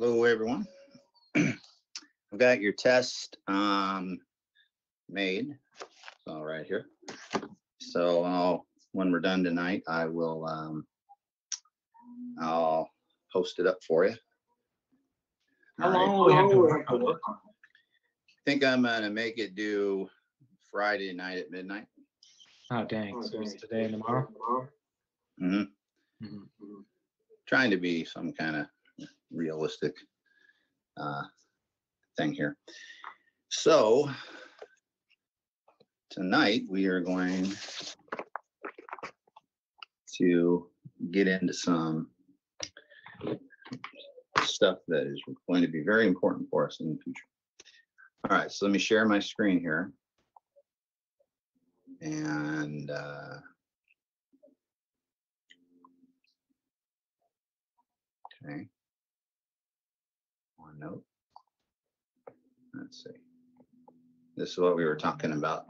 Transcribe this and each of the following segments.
Hello, everyone. I've got your test um, made, so right here. So I'll, when we're done tonight, I will, um, I'll post it up for you. How long will we have to work on it? Think I'm gonna make it due Friday night at midnight. Oh, dang, so it's today and tomorrow? Mhm. Mhm. Trying to be some kind of realistic uh, thing here. So tonight we are going to get into some stuff that is going to be very important for us in the future. All right, so let me share my screen here. And uh, okay. Note. Let's see. This is what we were talking about.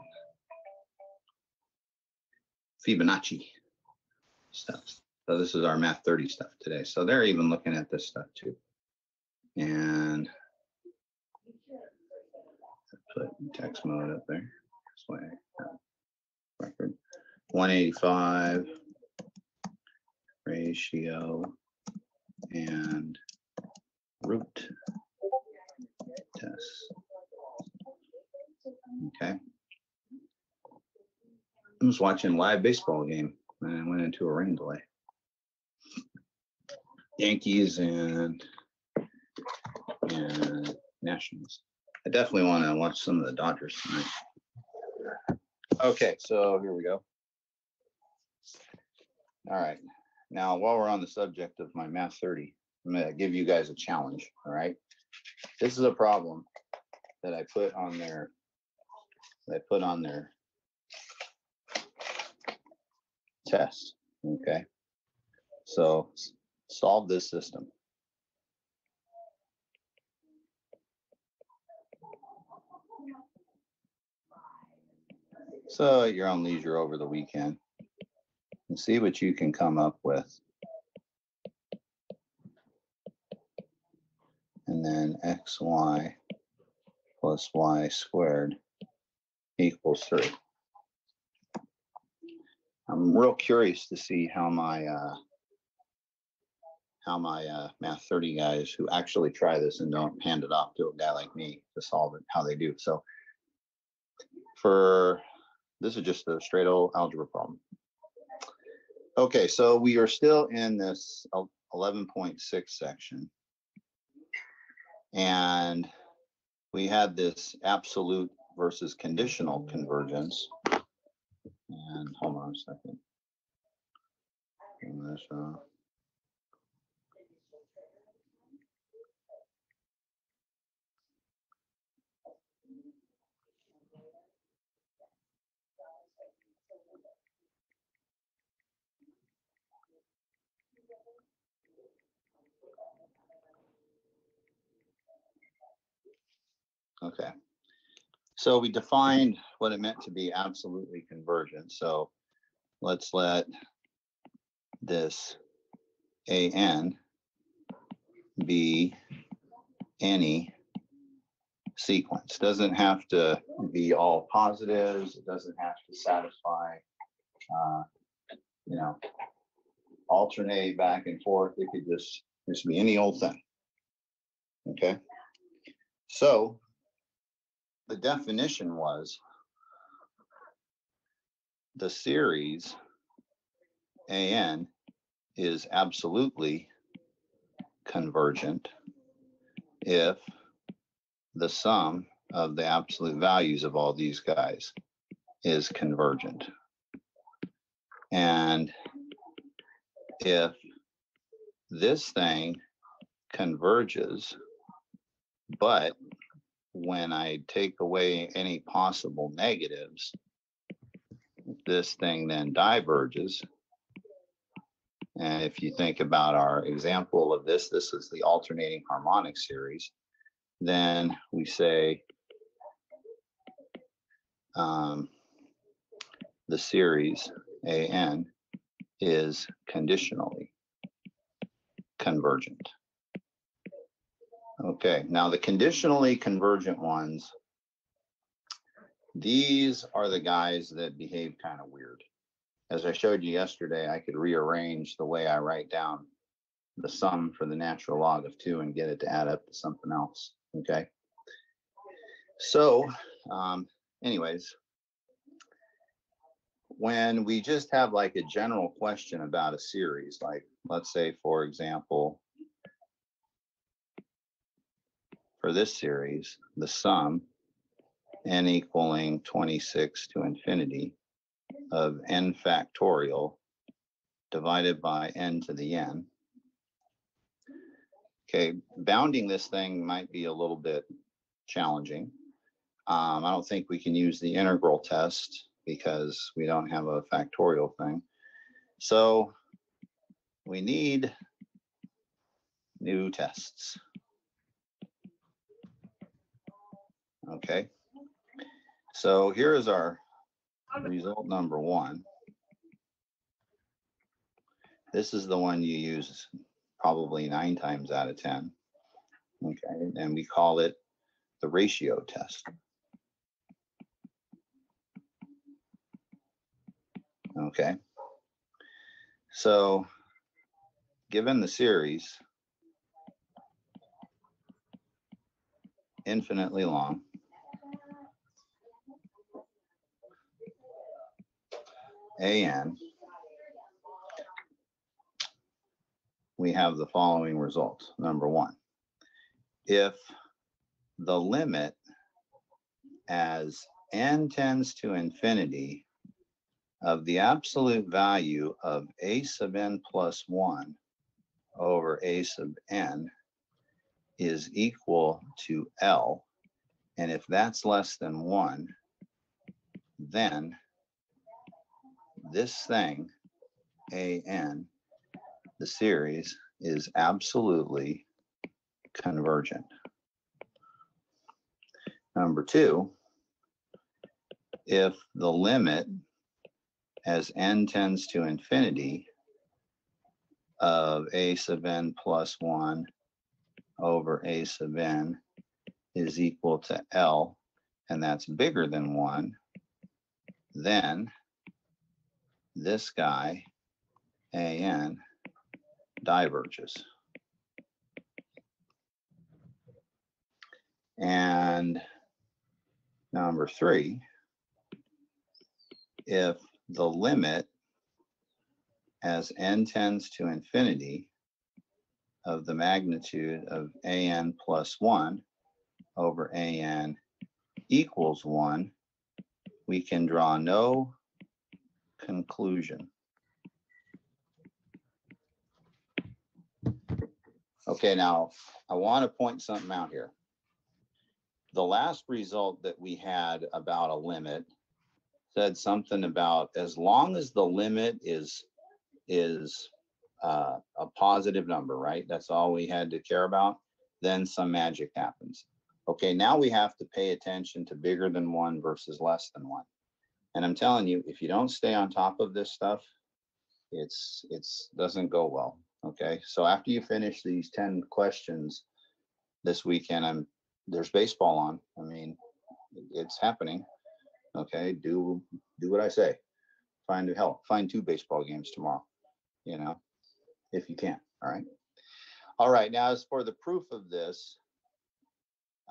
Fibonacci stuff. So this is our math 30 stuff today. So they're even looking at this stuff too. And put text mode up there. This way. Record 185 ratio and root Okay. I was watching live baseball game and I went into a rain delay. Yankees and and Nationals. I definitely want to watch some of the Dodgers tonight. Okay, so here we go. All right. Now, while we're on the subject of my math 30, I'm gonna give you guys a challenge, all right? This is a problem that I put on their, I put on their test, okay? So solve this system. So at your own leisure over the weekend, and see what you can come up with. And then xy plus y squared equals three. I'm real curious to see how my uh, how my uh, math 30 guys who actually try this and don't hand it off to a guy like me to solve it, how they do. So for this is just a straight old algebra problem. Okay, so we are still in this 11.6 section. And we had this absolute versus conditional convergence. And hold on a second. Turn this off. Okay. So we defined what it meant to be absolutely convergent. So let's let this AN be any sequence. Doesn't have to be all positives. It doesn't have to satisfy, uh, you know, alternate back and forth. It could just, just be any old thing. Okay. So the definition was the series AN is absolutely convergent if the sum of the absolute values of all these guys is convergent. And if this thing converges, but when I take away any possible negatives, this thing then diverges. And if you think about our example of this, this is the alternating harmonic series, then we say um, the series AN is conditionally convergent. Okay, now the conditionally convergent ones. These are the guys that behave kind of weird. As I showed you yesterday, I could rearrange the way I write down the sum for the natural log of two and get it to add up to something else, okay? So, um, anyways. When we just have like a general question about a series, like, let's say, for example, for this series, the sum n equaling 26 to infinity of n factorial divided by n to the n. Okay, bounding this thing might be a little bit challenging. Um, I don't think we can use the integral test because we don't have a factorial thing. So we need new tests. Okay. So here is our result number one. This is the one you use probably nine times out of 10. Okay, and we call it the ratio test. Okay. So given the series infinitely long, AN, we have the following results. Number one, if the limit as n tends to infinity of the absolute value of a sub n plus one over a sub n is equal to L, and if that's less than one, then this thing, AN, the series is absolutely convergent. Number two, if the limit as n tends to infinity of a sub n plus one over a sub n is equal to L, and that's bigger than one, then this guy, AN, diverges. And number three, if the limit as n tends to infinity of the magnitude of an plus 1 over an equals 1, we can draw no conclusion. Okay, now I want to point something out here. The last result that we had about a limit said something about as long as the limit is is uh, a positive number, right? That's all we had to care about. Then some magic happens. Okay, now we have to pay attention to bigger than one versus less than one. And I'm telling you, if you don't stay on top of this stuff, it's it's doesn't go well. Okay, so after you finish these 10 questions this weekend, I'm there's baseball on. I mean, it's happening. Okay, do do what I say. Find hell, find two baseball games tomorrow, you know, if you can. All right. All right. Now, as for the proof of this,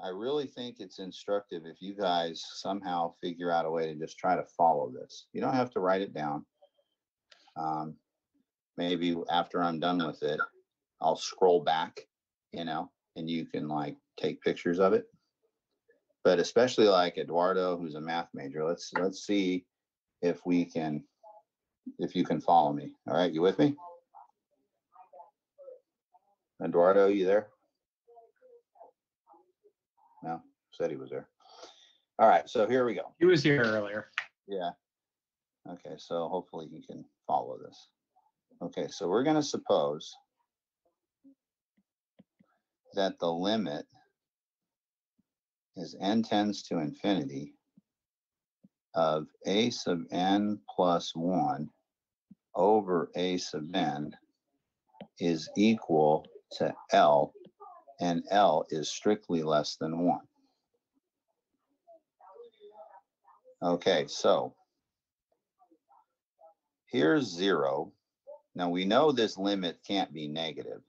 I really think it's instructive if you guys somehow figure out a way to just try to follow this. You don't have to write it down. Um, maybe after I'm done with it, I'll scroll back, you know, and you can like take pictures of it. But especially like Eduardo, who's a math major, let's let's see if we can if you can follow me. All right, you with me? Eduardo, you there? No, said he was there. All right, so here we go. He was here earlier. Yeah. Okay, so hopefully you can follow this. Okay, so we're gonna suppose that the limit is n tends to infinity of a sub n plus one over a sub n is equal to L, and L is strictly less than one. Okay, so here's zero. Now we know this limit can't be negative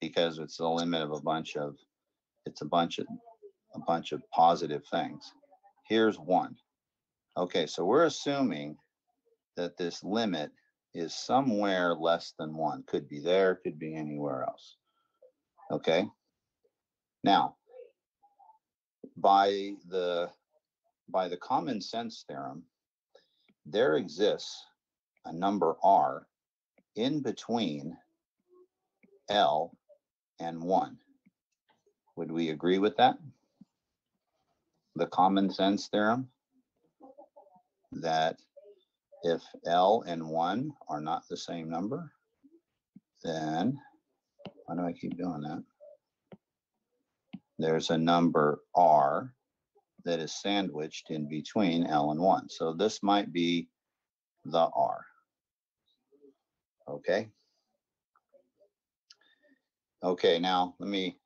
because it's the limit of a bunch of, it's a bunch of, a bunch of positive things. Here's one. Okay, so we're assuming that this limit is somewhere less than one. Could be there, could be anywhere else. Okay? Now, by the by the common sense theorem, there exists a number r in between L and 1. Would we agree with that? The common sense theorem? That if L and 1 are not the same number, then, why do I keep doing that? There's a number R that is sandwiched in between L and 1. So this might be the R. Okay. Okay, now let me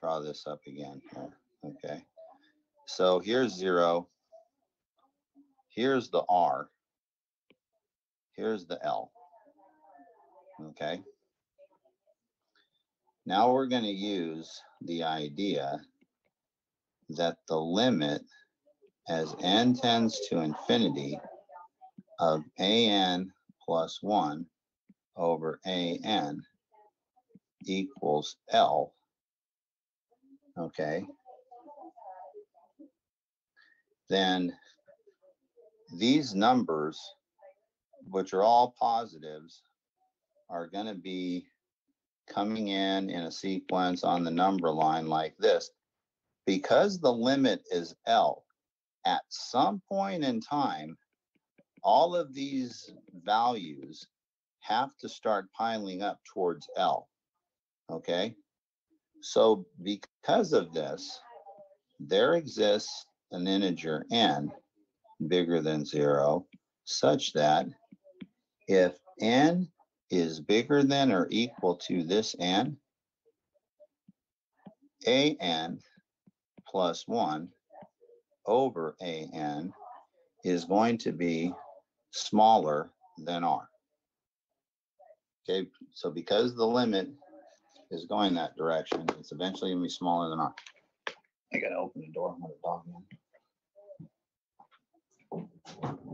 draw this up again here. Okay. So here's zero. Here's the R. Here's the L. Okay. Now we're going to use the idea that the limit as n tends to infinity of an plus 1 over an equals L. Okay. Then these numbers, which are all positives, are going to be coming in in a sequence on the number line like this. Because the limit is L, at some point in time, all of these values have to start piling up towards L. Okay? So because of this, there exists an integer n bigger than zero such that if n is bigger than or equal to this n, a n plus plus 1 over an is going to be smaller than r. Okay, so because the limit is going that direction, it's eventually gonna be smaller than r. I gotta open the door, I'm gonna dog in.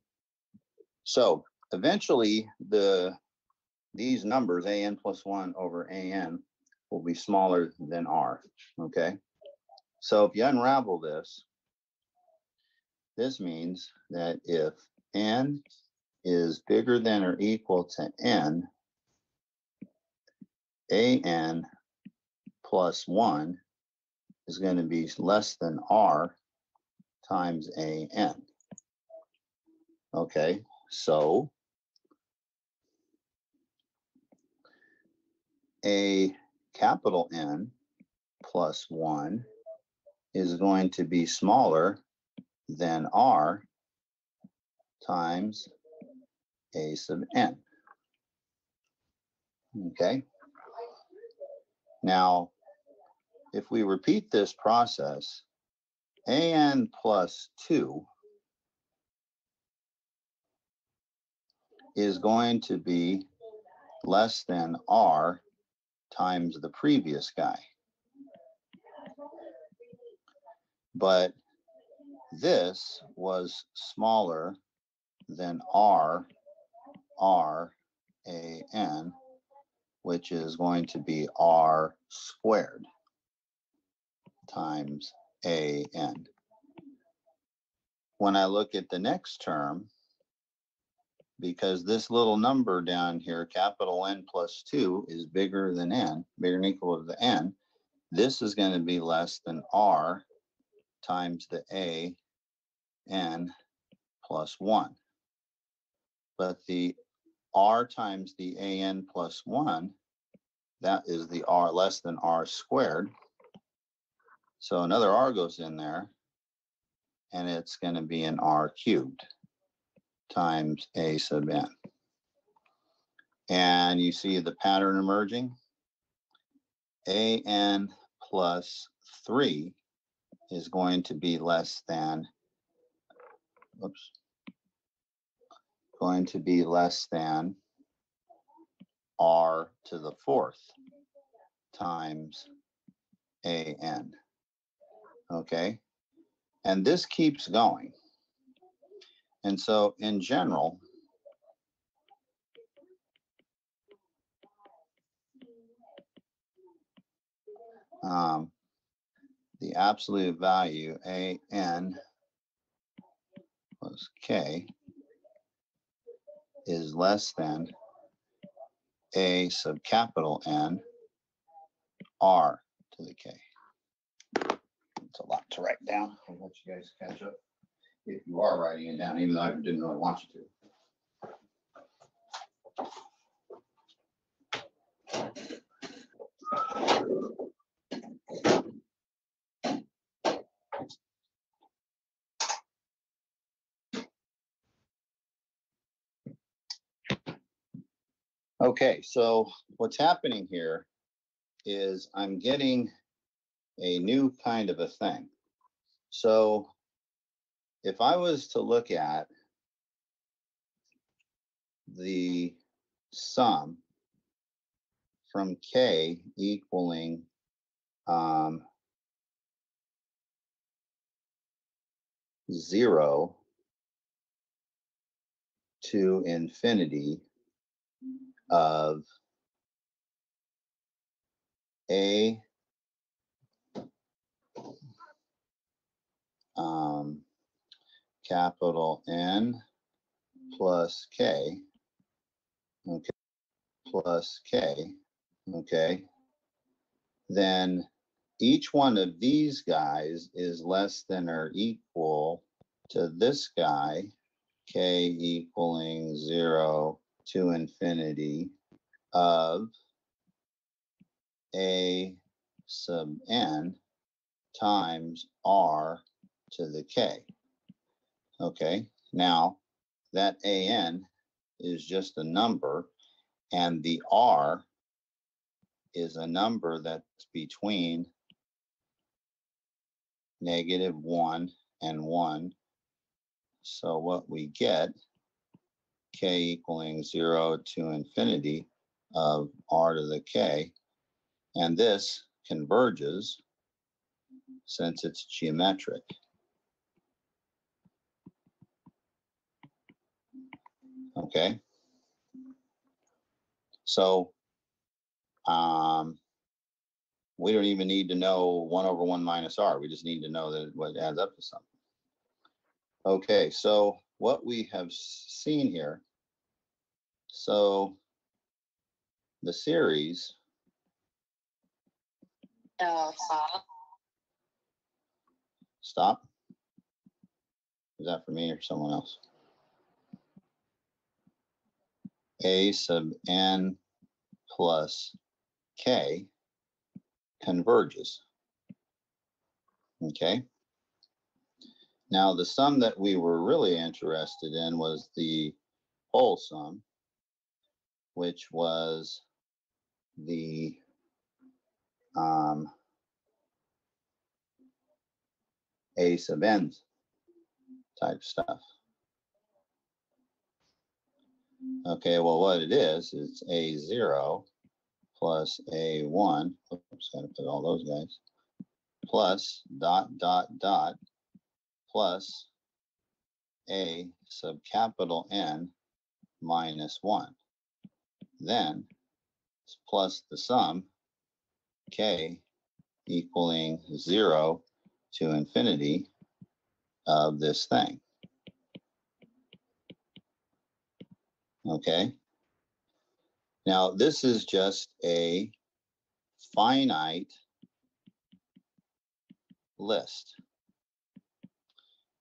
So eventually, the, these numbers, an plus one over an will be smaller than r, okay? So if you unravel this, this means that if n is bigger than or equal to n, an plus one is going to be less than r times an. Okay, so a capital N plus one is going to be smaller than R times A sub N. Okay. Now, if we repeat this process, AN plus two is going to be less than R times the previous guy. But this was smaller than R, R, A, N, which is going to be R squared times A, N. when I look at the next term, because this little number down here, capital N plus two is bigger than N, bigger than equal to the N, this is gonna be less than R times the A N plus one. But the R times the A N plus one, that is the R less than R squared. So another R goes in there and it's gonna be an R cubed times A sub N. And you see the pattern emerging? A N plus three is going to be less than, whoops, going to be less than R to the fourth times A N. Okay? And this keeps going. And so in general, um, the absolute value A N plus K is less than A sub capital N R to the K. It's a lot to write down. I'll let you guys catch up if you are writing it down, even though I didn't really want you to. Okay, so what's happening here is I'm getting a new kind of a thing. So if I was to look at the sum from K equaling um, zero to infinity of a um, capital N plus K, okay, plus K, okay, then each one of these guys is less than or equal to this guy, K equaling zero to infinity of A sub N times R to the K. Okay, now that AN is just a number and the R is a number that's between negative one and one. So what we get, K equaling zero to infinity of R to the K, and this converges since it's geometric. Okay. So, um, we don't even need to know one over one minus R. We just need to know that what adds up to something. Okay, so what we have seen here. So the series, stop. stop. Is that for me or someone else? A sub n plus k converges. Okay. Now, the sum that we were really interested in was the whole sum, which was the um, a sub n type stuff. Okay, well, what it is, it's a zero plus a one, oops, gotta put all those guys, plus dot, dot, dot, plus a sub capital N minus one. Then it's plus the sum k equaling zero to infinity of this thing. Okay. Now, this is just a finite list.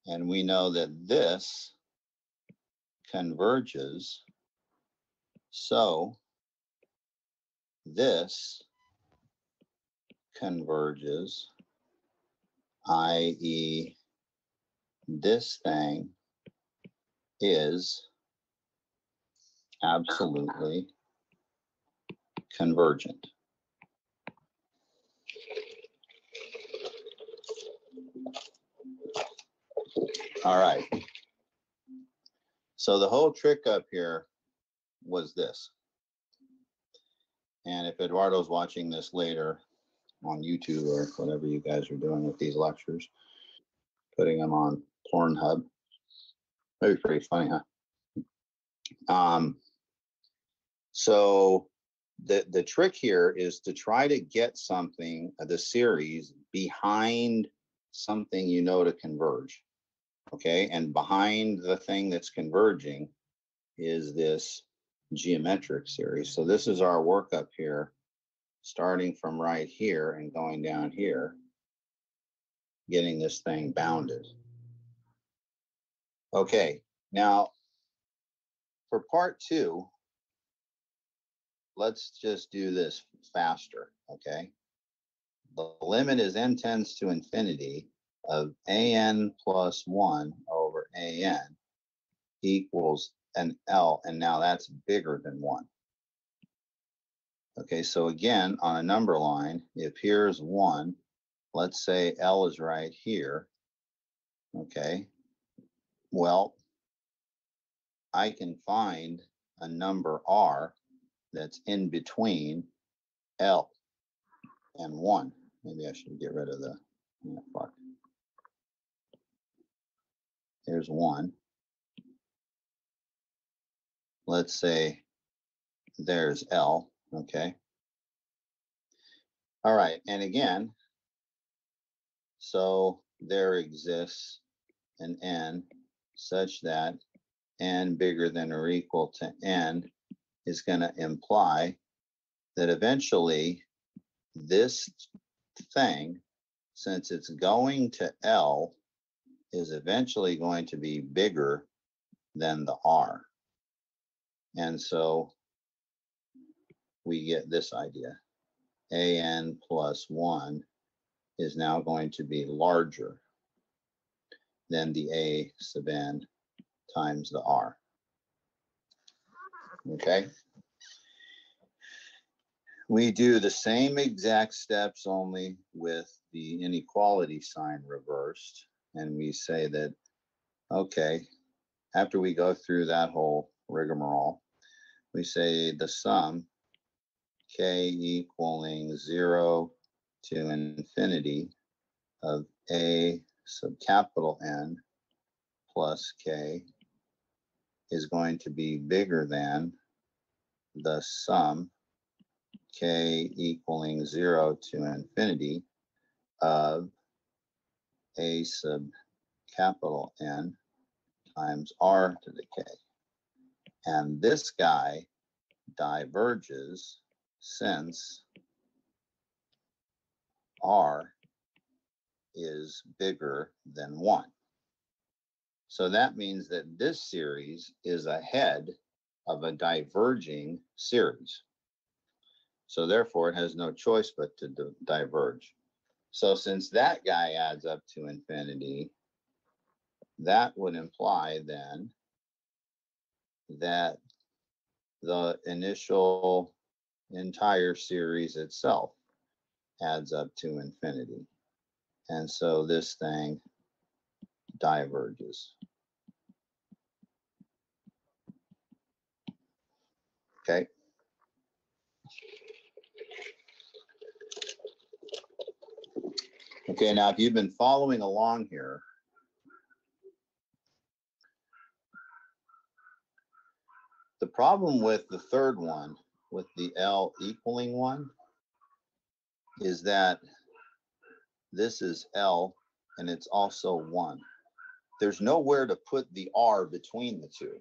And we know that this converges. So this converges, i.e. this thing is absolutely convergent. All right. So the whole trick up here was this. And if Eduardo's watching this later on YouTube or whatever you guys are doing with these lectures, putting them on Pornhub, that'd be pretty funny, huh? Um, so the, the trick here is to try to get something, uh, the series behind something you know to converge. Okay, and behind the thing that's converging is this geometric series. So this is our work up here, starting from right here and going down here, getting this thing bounded. Okay, now for part two, let's just do this faster, okay? The limit is n tends to infinity of an plus 1 over an equals an L, and now that's bigger than 1. Okay, so again, on a number line, if here's 1, let's say L is right here. Okay, well, I can find a number R that's in between L and 1. Maybe I should get rid of the, fuck. Here's 1. Let's say there's L, okay? All right, and again, so there exists an N such that N bigger than or equal to N is going to imply that eventually this thing, since it's going to L, is eventually going to be bigger than the R. And so we get this idea. AN plus 1 is now going to be larger than the A sub n times the R. Okay. We do the same exact steps only with the inequality sign reversed. And we say that, okay, after we go through that whole rigmarole, we say the sum k equaling 0 to infinity of a sub capital N plus k is going to be bigger than the sum k equaling 0 to infinity of a sub capital N times r to the k. And this guy diverges since r is bigger than 1. So that means that this series is ahead of a diverging series. So therefore, it has no choice but to di- diverge. So since that guy adds up to infinity, that would imply then that the initial entire series itself adds up to infinity. And so this thing diverges. Okay. Okay, now if you've been following along here, the problem with the third one, with the L equaling one, is that this is L and it's also one. There's nowhere to put the R between the two.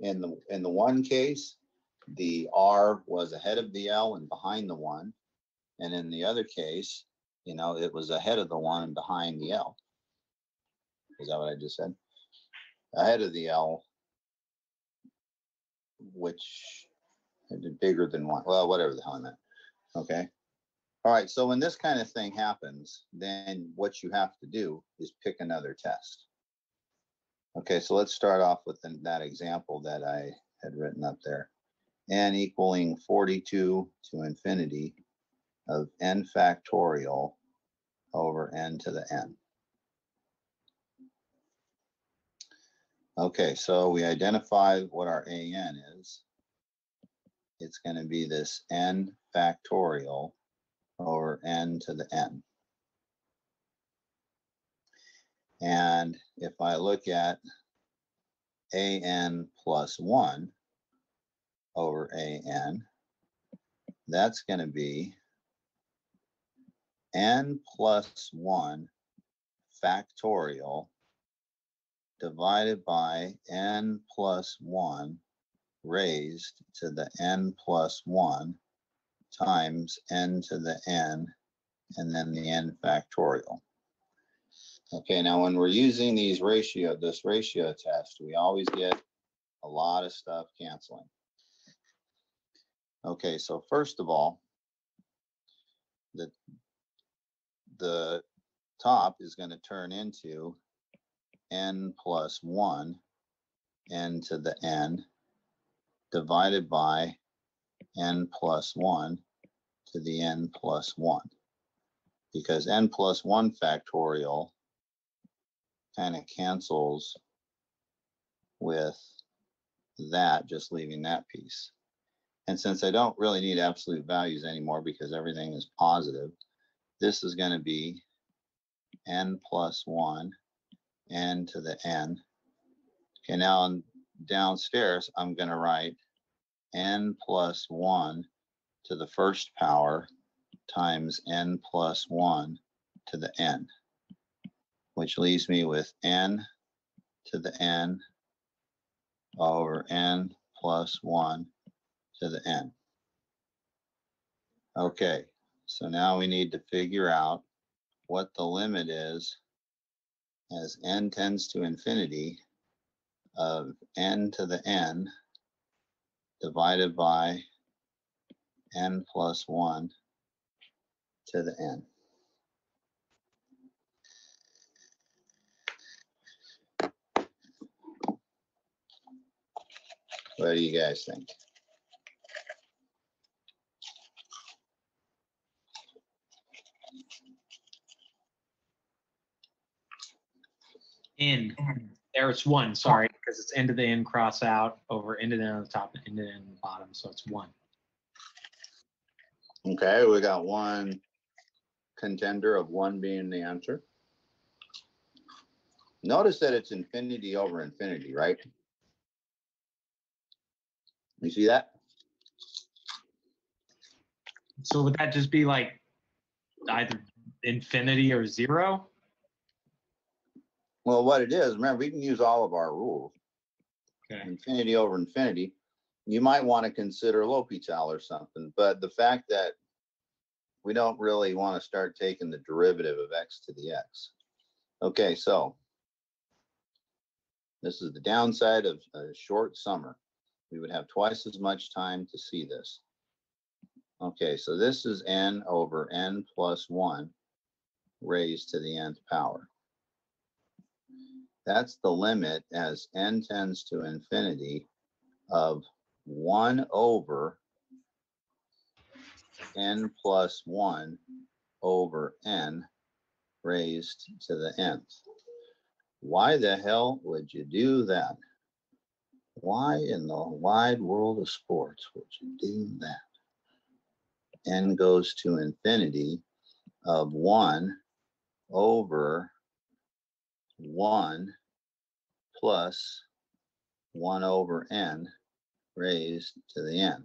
In the, in the one case, the R was ahead of the L and behind the one. And in the other case, you know, it was ahead of the one and behind the L. Is that what I just said? Ahead of the L. Which bigger than one, well, whatever the hell I meant. Okay. All right, so when this kind of thing happens, then what you have to do is pick another test. Okay, so let's start off with that example that I had written up there. n equaling 42 to infinity of n factorial over n to the n. Okay, so we identify what our an is. It's going to be this n factorial over n to the n. And if I look at an plus 1 over an, that's going to be n plus 1 factorial divided by n plus 1 raised to the n plus 1 times n to the n and then the n factorial. Okay, now when we're using these ratio, this ratio test, we always get a lot of stuff canceling. Okay, so first of all, the, the top is going to turn into n plus 1 n to the n divided by n plus 1 to the n plus 1. Because n plus 1 factorial kind of cancels with that, just leaving that piece. And since I don't really need absolute values anymore because everything is positive, this is going to be n plus 1 n to the n. Okay, now downstairs, I'm going to write n plus 1 to the first power times n plus 1 to the n, which leaves me with n to the n over n plus 1 to the n. Okay, so now we need to figure out what the limit is as n tends to infinity of n to the n divided by n plus 1 to the n. What do you guys think? In, there it's one, sorry, because it's end of the end cross out over end of the end on the top and end of the end on the bottom, so it's one. Okay, we got one contender of one being the answer. Notice that it's infinity over infinity, right? You see that? So would that just be like either infinity or zero? Well, what it is, remember, we can use all of our rules. Okay, infinity over infinity, you might want to consider L'Hopital or something, but the fact that we don't really want to start taking the derivative of x to the x. Okay, so this is the downside of a short summer. We would have twice as much time to see this. Okay, so this is n over n plus 1 raised to the nth power. That's the limit as n tends to infinity of 1 over n plus 1 over n raised to the nth. Why the hell would you do that? Why in the wide world of sports would you do that? n goes to infinity of 1 over 1 plus 1 over n raised to the n.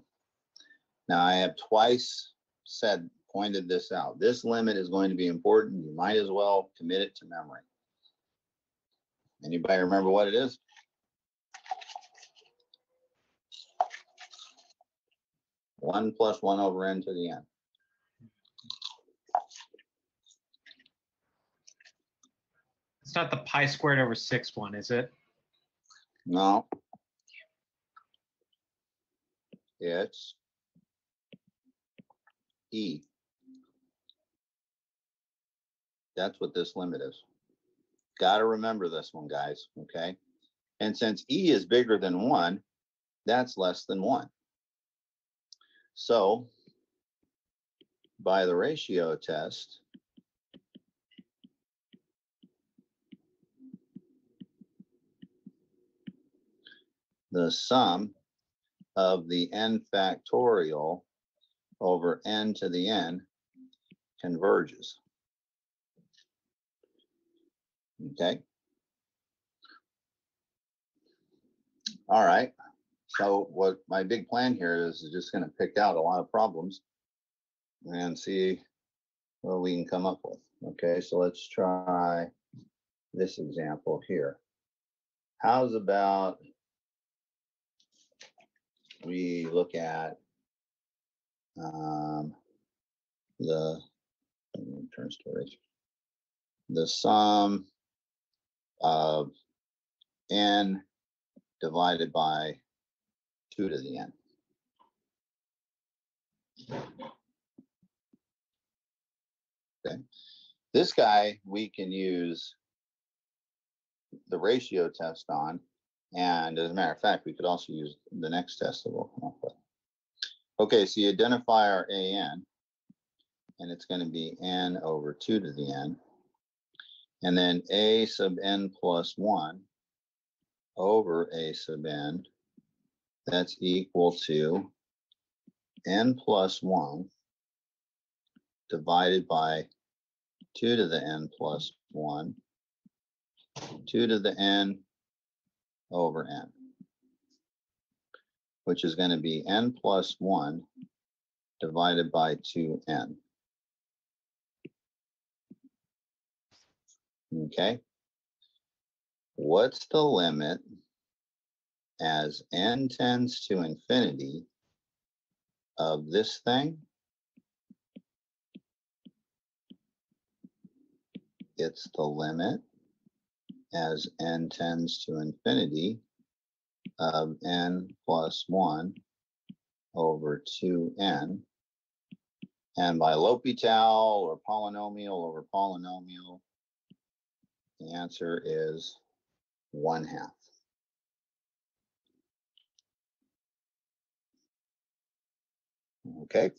Now I have twice said, pointed this out. This limit is going to be important. You might as well commit it to memory. Anybody remember what it is? One plus one over n to the n. It's not the pi squared over six one, is it? No. It's E. That's what this limit is. Got to remember this one, guys, okay? And since E is bigger than one, that's less than one. So by the ratio test, the sum of the n factorial over n to the n converges. Okay. All right. So what my big plan here is is just going to pick out a lot of problems and see what we can come up with. Okay, so let's try this example here. How's about we look at um, the let me turn storage the sum of n divided by 2 to the n. Okay, this guy we can use the ratio test on. And as a matter of fact, we could also use the next test that we'll come up with. Okay, so you identify our AN, and it's going to be n over 2 to the n. And then a sub n plus 1 over a sub n, that's equal to n plus 1 divided by 2 to the n plus 1, 2 to the n over n, which is going to be n plus 1 divided by 2n. Okay. What's the limit as n tends to infinity of this thing? It's the limit as n tends to infinity of n plus 1 over 2n. And by L'Hopital or polynomial over polynomial, the answer is 1 half. Okay.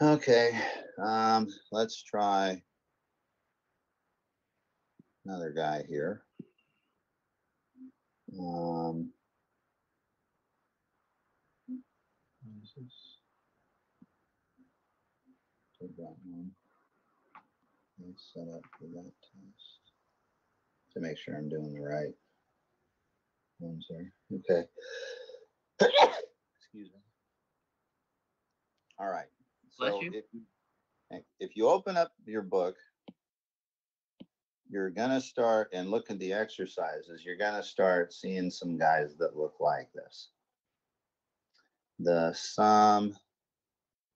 Okay, um, let's try another guy here. Um, what is this? Take that one. Let's set up for that test to make sure I'm doing the right ones here. Okay. Excuse me. All right. So you. if you, eh, if you open up your book, you're gonna start and look at the exercises, you're gonna start seeing some guys that look like this. The sum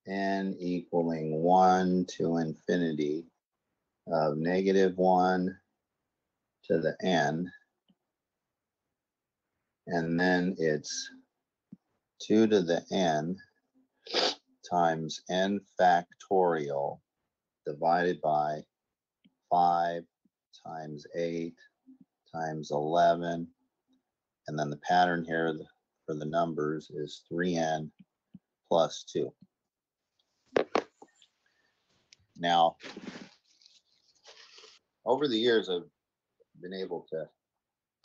n equaling one to infinity of negative one to the n. And then it's two to the n times n factorial divided by 5 times 8 times 11. And then the pattern here for the numbers is 3n plus 2. Now, over the years, I've been able to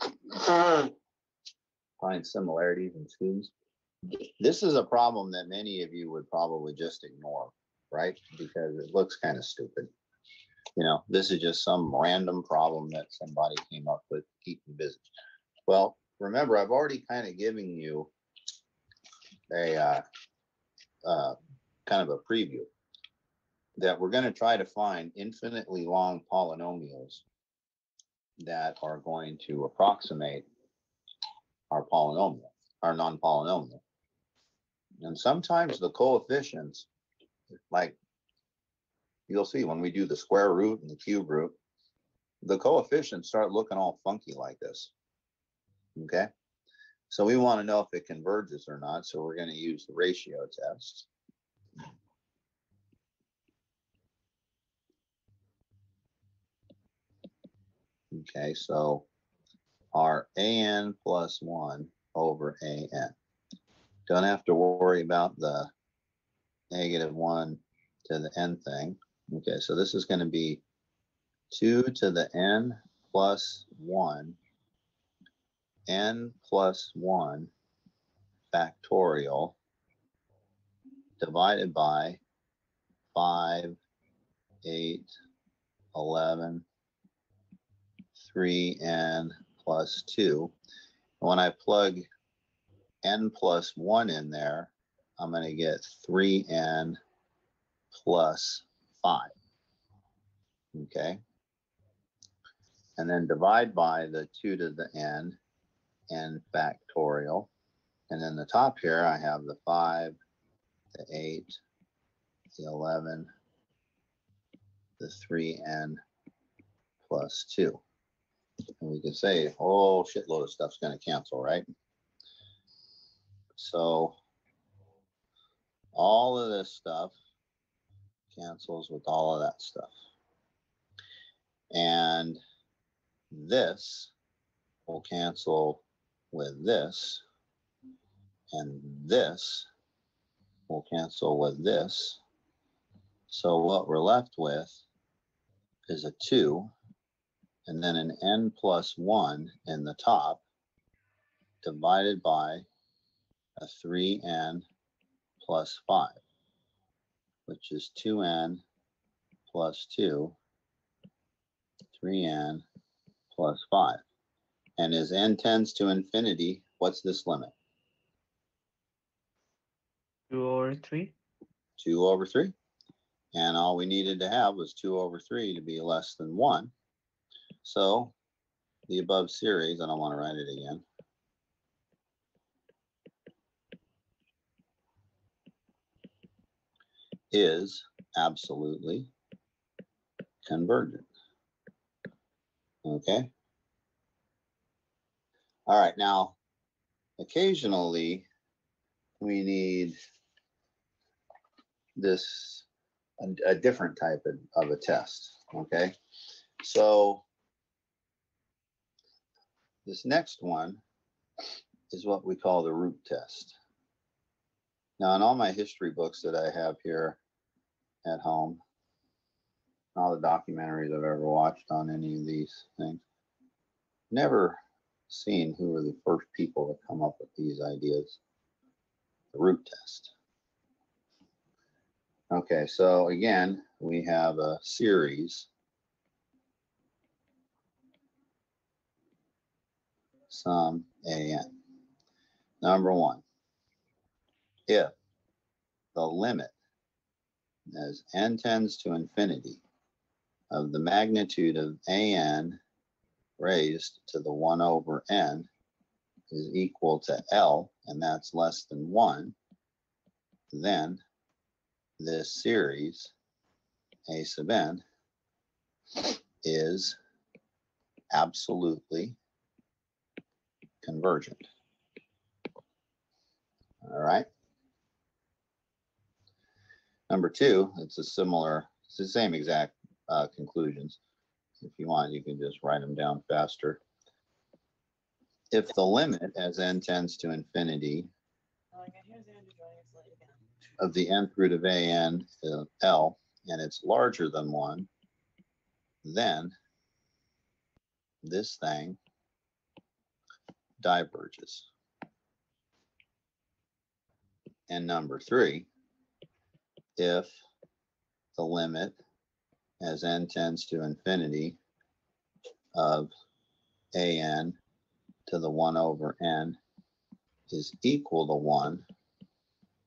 uh-huh. find similarities in students this is a problem that many of you would probably just ignore, right? Because it looks kind of stupid. You know, this is just some random problem that somebody came up with to keep them busy. Well, remember, I've already kind of given you a uh, uh, kind of a preview that we're going to try to find infinitely long polynomials that are going to approximate our polynomial, our non-polynomial. And sometimes the coefficients, like you'll see when we do the square root and the cube root, the coefficients start looking all funky like this. Okay? So we want to know if it converges or not, so we're going to use the ratio test. Okay, so our an plus one over an. Don't have to worry about the negative one to the n thing. Okay, so this is going to be two to the n plus one, n plus one factorial divided by five, eight, eleven, three n plus two. When I plug n plus one in there, I'm gonna get three n plus five. Okay? And then divide by the two to the n, n factorial. And then the top here, I have the five, the eight, the eleven, the three n plus two. And we can say a whole shitload of stuff's gonna cancel, right? So all of this stuff cancels with all of that stuff. And this will cancel with this. And this will cancel with this. So what we're left with is a two and then an n plus one in the top divided by a three n plus five, which is two n plus two, three n plus five. And as n tends to infinity, what's this limit? Two over three. Two over three. And all we needed to have was two over three to be less than one. So the above series, I don't want to write it again. Is absolutely convergent. Okay. All right, now occasionally we need this a, a different type of, of a test. Okay. So this next one is what we call the root test. Now, in all my history books that I have here at home, all the documentaries I've ever watched on any of these things, never seen who were the first people to come up with these ideas. The root test. Okay, so again, we have a series sum an. Number one, if the limit as n tends to infinity of the magnitude of an raised to the 1 over n is equal to L, and that's less than 1, then this series, A sub n, is absolutely convergent. All right. Number two, it's a similar, it's the same exact uh, conclusions. If you want, you can just write them down faster. If the limit as n tends to infinity of the nth root of an uh, L and it's larger than one, then this thing diverges. And number three, if the limit as n tends to infinity of an to the 1 over n is equal to 1,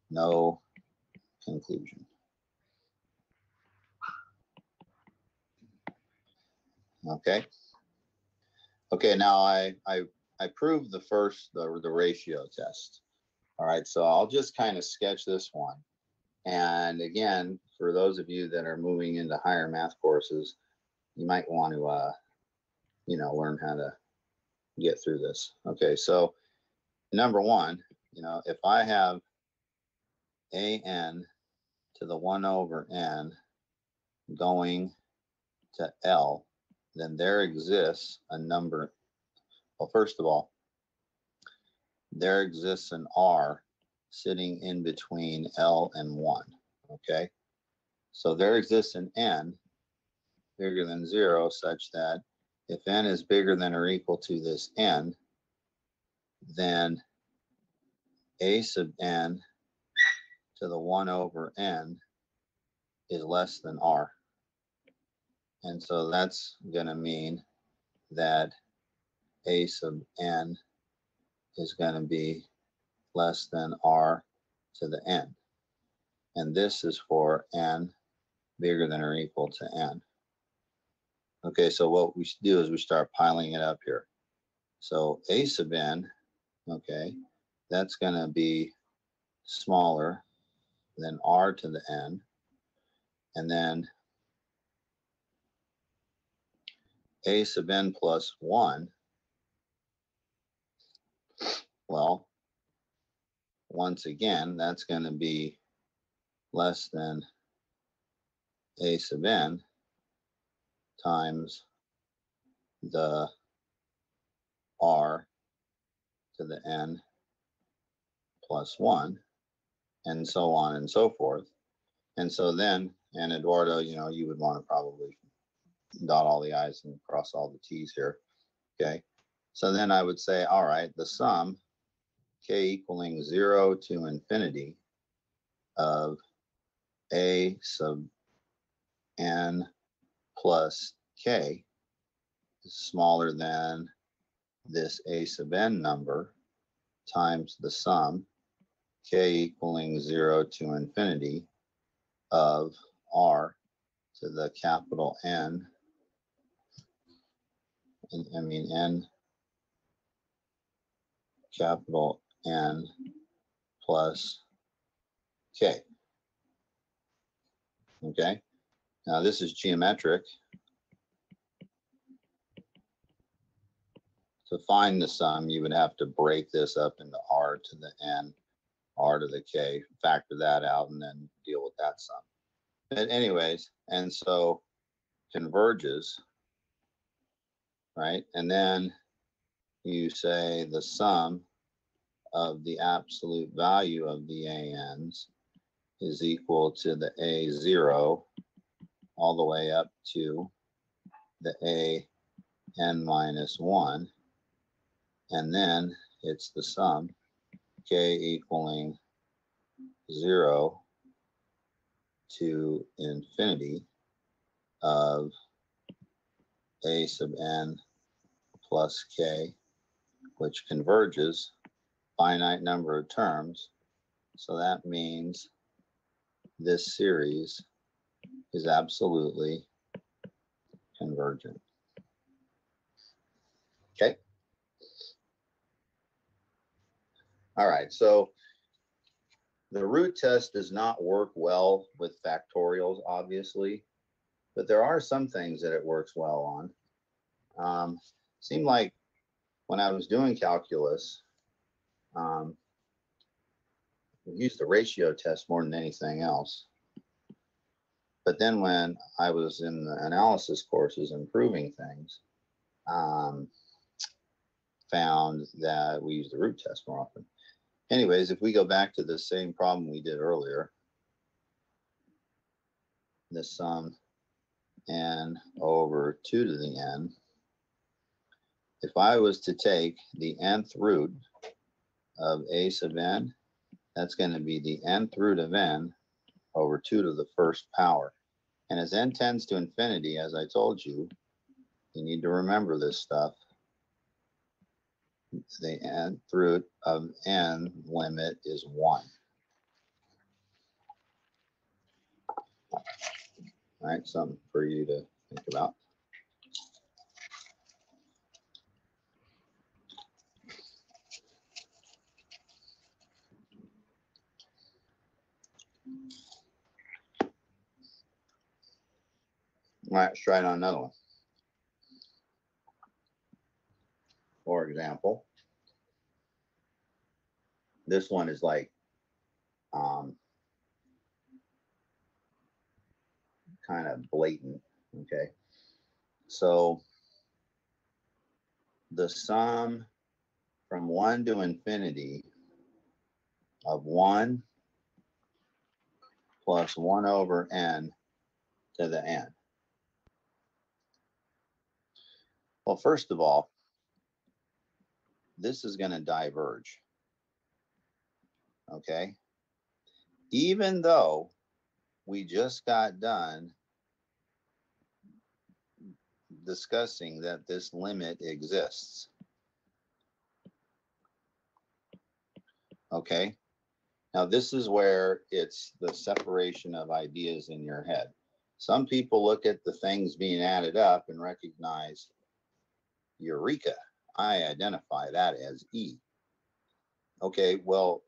no conclusion. Okay. Okay, now I, I, I proved the first, the, the ratio test. All right, so I'll just kind of sketch this one. And again, for those of you that are moving into higher math courses, you might want to, uh, you know, learn how to get through this. Okay, so number one, you know, if I have an to the one over n going to L, then there exists a number. Well, first of all, there exists an R sitting in between L and one, okay? So there exists an N bigger than zero such that if N is bigger than or equal to this N, then A sub N to the one over N is less than R. And so that's gonna mean that A sub N is gonna be less than R to the N. And this is for N bigger than or equal to N. Okay, so what we do is we start piling it up here. So A sub N, okay, that's gonna be smaller than R to the N. And then A sub N plus one. Well, once again, that's gonna be less than A sub N times the R to the N plus one, and so on and so forth. And so then, and Eduardo, you know, you would want to probably dot all the i's and cross all the t's here. Okay, so then I would say, all right, the sum k equaling zero to infinity of a sub n plus k is smaller than this a sub n number times the sum k equaling zero to infinity of r to the capital N. and- I mean, N capital N plus K. Okay, now this is geometric. To find the sum, you would have to break this up into R to the N, R to the K, factor that out and then deal with that sum. But anyways, and so converges, right? And then you say the sum of the absolute value of the ANs is equal to the A zero all the way up to the A n minus one. And then it's the sum k equaling zero to infinity of a sub n plus k, which converges finite number of terms. So that means this series is absolutely convergent. Okay. All right, so the root test does not work well with factorials, obviously, but there are some things that it works well on. Um, seemed like when I was doing calculus, um, we used the ratio test more than anything else. But then when I was in the analysis courses improving things, um, found that we use the root test more often. Anyways, if we go back to the same problem we did earlier, the sum n over two to the n, if I was to take the nth root of a sub n, that's going to be the nth root of n over two to the first power. And as n tends to infinity, as I told you, you need to remember this stuff. The nth root of n limit is one. All right, something for you to think about. Let's try it on another one. For example, this one is like, um, kind of blatant, okay? So the sum from one to infinity of one plus one over n to the n. Well, first of all, this is going to diverge. Okay. Even though we just got done discussing that this limit exists. Okay. Now, this is where it's the separation of ideas in your head. Some people look at the things being added up and recognize Eureka. I identify that as E. Okay, well,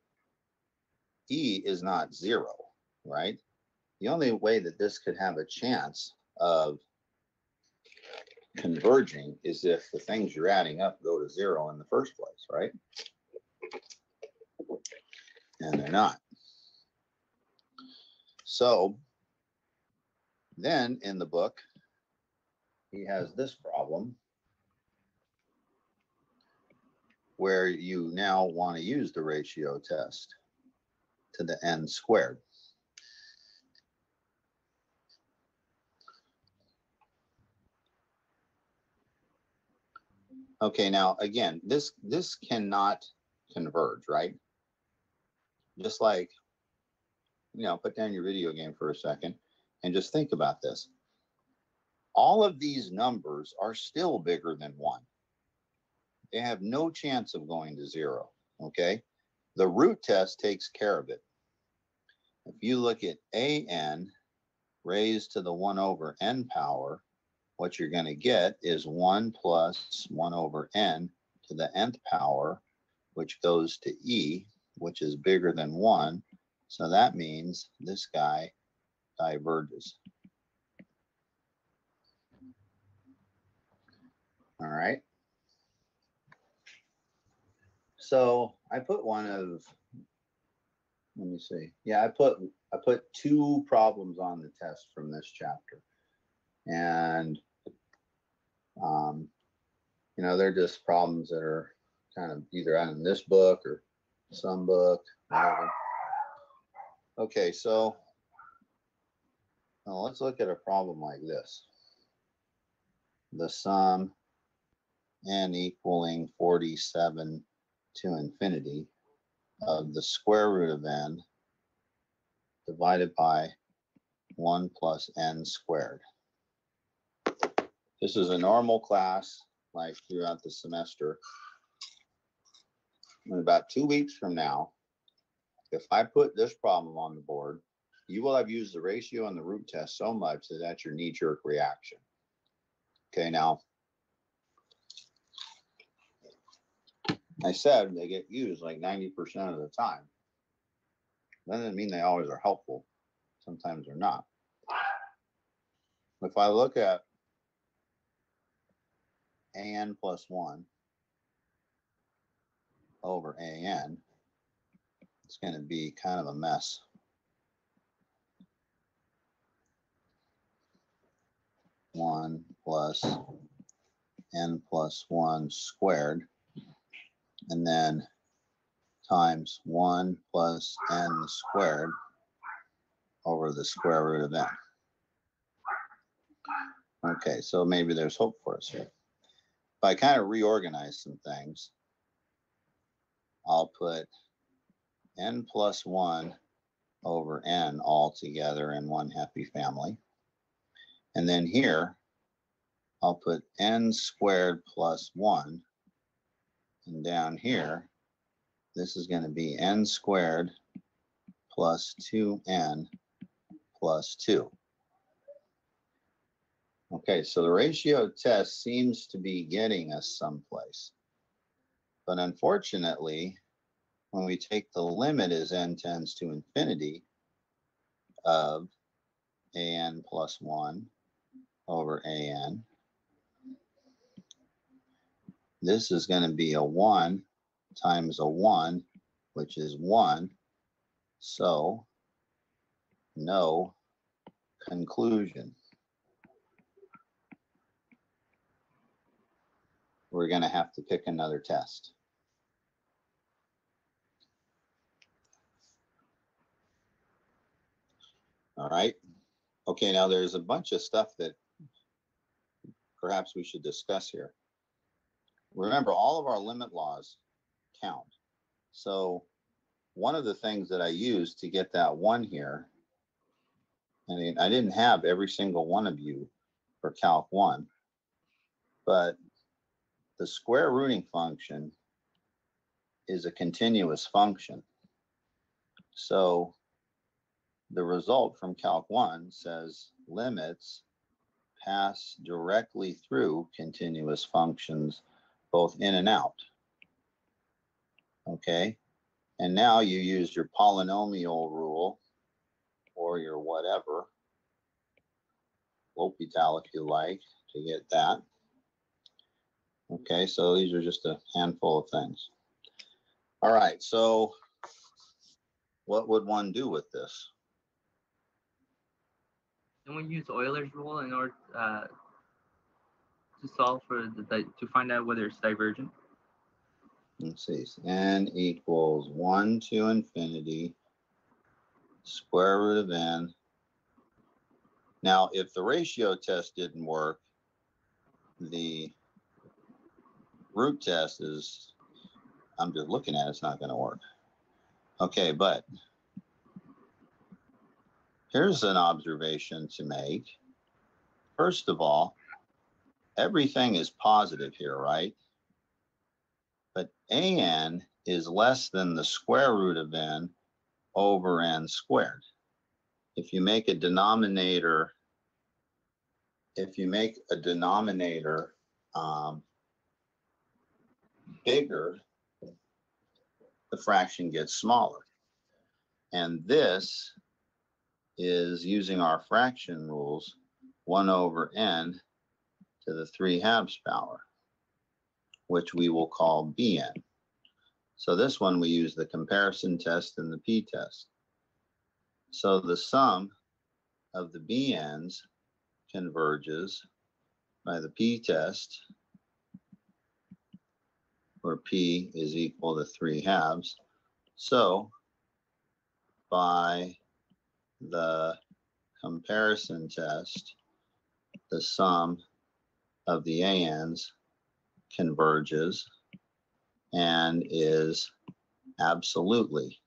E is not zero, right? The only way that this could have a chance of converging is if the things you're adding up go to zero in the first place, right? And they're not. So then in the book, he has this problem where you now want to use the ratio test to the n squared. Okay, now again, this this cannot converge, right? Just like, you know, put down your video game for a second and just think about this. All of these numbers are still bigger than one. They have no chance of going to zero, okay? The root test takes care of it. If you look at an raised to the 1 over n power, what you're going to get is 1 plus 1 over n to the nth power, which goes to e, which is bigger than 1. So that means this guy diverges. All right. So I put one of, let me see. Yeah, I put I put two problems on the test from this chapter. And um, you know, they're just problems that are kind of either out in this book or some book. whatever. Okay, so now let's look at a problem like this. The sum n equaling 47 to infinity of the square root of n divided by 1 plus n squared. This is a normal class, like throughout the semester. In about two weeks from now, if I put this problem on the board, you will have used the ratio and the root test so much that that's your knee-jerk reaction. Okay, now, I said they get used like ninety percent of the time. That doesn't mean they always are helpful. Sometimes they're not. If I look at an plus one over an, it's going to be kind of a mess. One plus n plus one squared, and then times one plus n squared over the square root of n. Okay, so maybe there's hope for us here. If I kind of reorganize some things, I'll put n plus one over n all together in one happy family. And then here, I'll put n squared plus one. And down here, this is going to be n squared plus 2n plus 2. Okay, so the ratio test seems to be getting us someplace. But unfortunately, when we take the limit as n tends to infinity of an plus 1 over AN. This is gonna be a one times a one, which is one. So no conclusion. We're gonna have to pick another test. All right. Okay, now there's a bunch of stuff that perhaps we should discuss here. Remember, all of our limit laws count. So one of the things that I used to get that one here, I mean, I didn't have every single one of you for Calc one, but the square rooting function is a continuous function. So the result from Calc one says limits pass directly through continuous functions, both in and out. Okay, and now you use your polynomial rule or your whatever, L'Hopital if you like, to get that. Okay, so these are just a handful of things. All right, so what would one do with this? Can we use Euler's rule in order uh, to solve for the to find out whether it's divergent? Let's see, n equals one to infinity, square root of n. Now, if the ratio test didn't work, the root test is, I'm just looking at it, it's not gonna work. Okay, but here's an observation to make. First of all, everything is positive here, right? But an is less than the square root of n over n squared. If you make a denominator, if you make a denominator um, bigger, the fraction gets smaller. And this is using our fraction rules, 1 over n to the 3 halves power which we will call Bn. So this one, we use the comparison test and the p-test. So the sum of the Bn's converges by the p-test, where p is equal to 3 halves. So by the comparison test, the sum of the ANs converges and is absolutely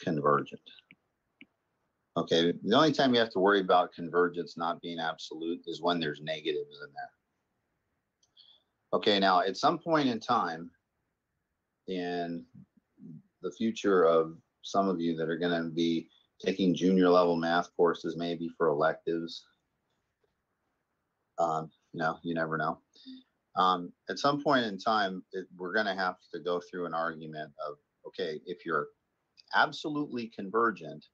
convergent. Okay, the only time you have to worry about convergence not being absolute is when there's negatives in there. Okay, now at some point in time in the future of some of you that are going to be taking junior level math courses, maybe for electives, um, you know, you never know um, at some point in time, it, we're going to have to go through an argument of, okay, if you're absolutely convergent,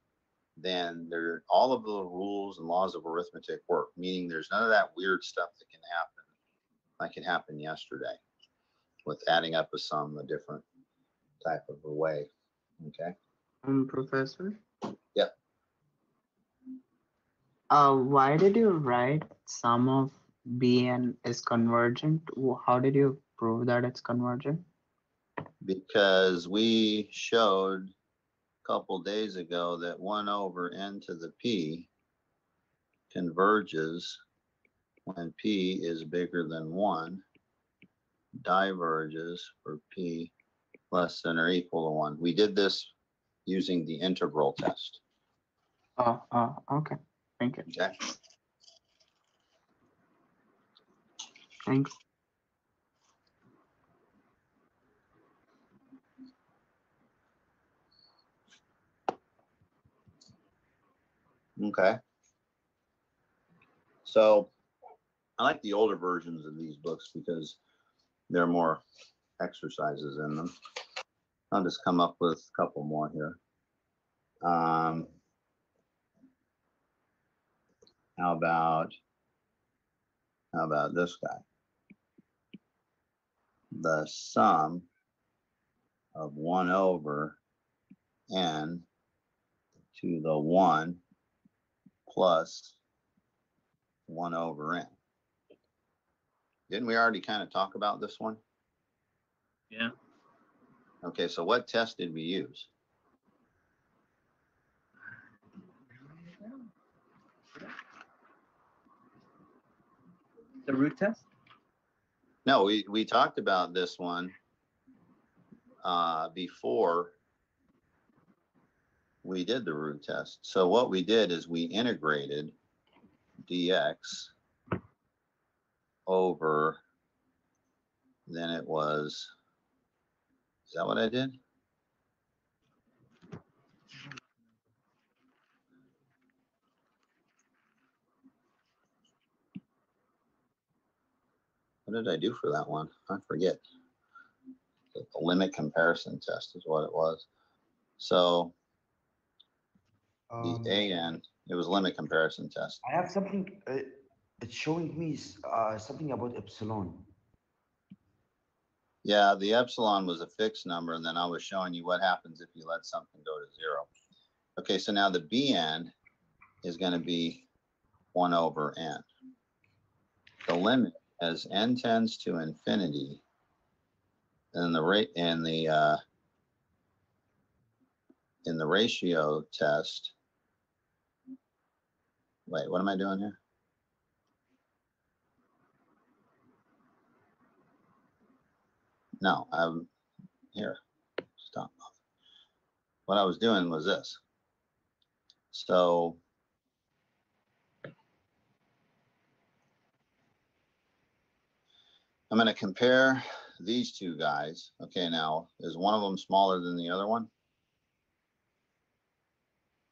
then there all of the rules and laws of arithmetic work, meaning there's none of that weird stuff that can happen like it happened yesterday with adding up a sum a different type of a way. Okay. Um, Professor? Yep. Uh, why did you write some of Bn is convergent? How did you prove that it's convergent? Because we showed a couple days ago that one over n to the p converges when p is bigger than one, diverges for p less than or equal to one. We did this using the integral test. Oh, oh, okay. Thank you. Okay. Thanks. Okay. So I like the older versions of these books because there are more exercises in them. I'll just come up with a couple more here. Um, how about How about this guy? The sum of one over n to the one plus one over n. Didn't we already kind of talk about this one? Yeah. Okay, so what test did we use? The root test? No, we, we talked about this one uh, before we did the root test. So what we did is we integrated dx over, then it was, is that what I did? What did I do for that one? I forget. The limit comparison test is what it was. So Um, the AN, it was limit comparison test. I have something, uh, it's showing me uh, something about epsilon. Yeah, the epsilon was a fixed number, and then I was showing you what happens if you let something go to zero. Okay, so now the BN is gonna be one over N. The limit as N tends to infinity, and the rate, in the, uh, in the ratio test. Wait, what am I doing here? No, I'm here. Stop. What I was doing was this. So. I'm gonna compare these two guys. Okay, now, is one of them smaller than the other one?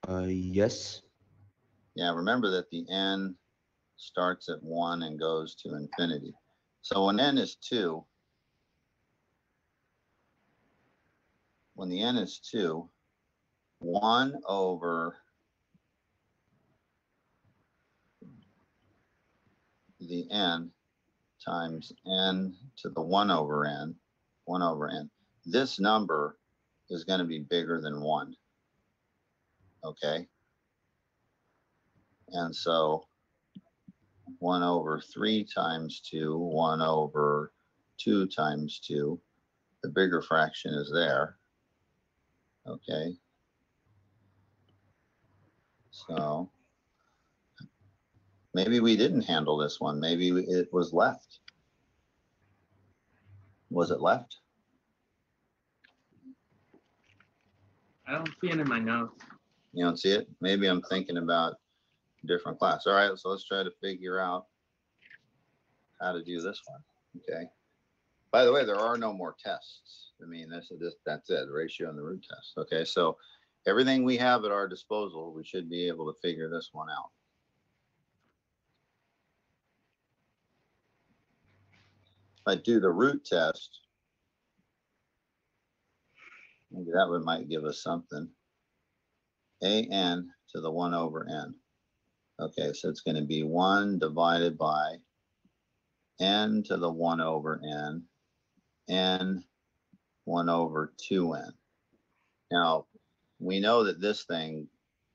Uh, yes. Yeah, remember that the n starts at one and goes to infinity. So when n is two, when the n is two, one over the n times n to the one over n, one over n, this number is going to be bigger than one. Okay. And so one over three times two, one over two times two, the bigger fraction is there. Okay. So maybe we didn't handle this one. Maybe it was left. Was it left? I don't see it in my notes. You don't see it? Maybe I'm thinking about a different class. All right, so let's try to figure out how to do this one. Okay. By the way, there are no more tests. I mean, this is this that's it, the ratio and the root test. Okay, so everything we have at our disposal, we should be able to figure this one out. I do the root test, maybe that one might give us something a n to the 1 over n. Okay, so it's going to be 1 divided by n to the 1 over n, n 1 over 2n. Now, we know that this thing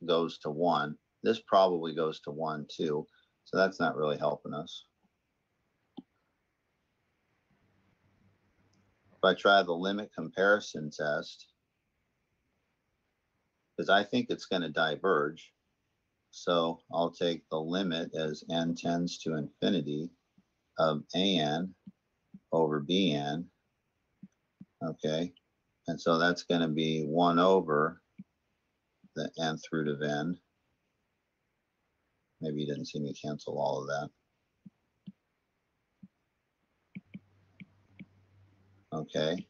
goes to 1. This probably goes to 1 too, so that's not really helping us. I try the limit comparison test, because I think it's going to diverge. So I'll take the limit as n tends to infinity of an over bn. Okay, and so that's going to be 1 over the nth root of n. Maybe you didn't see me cancel all of that. Okay.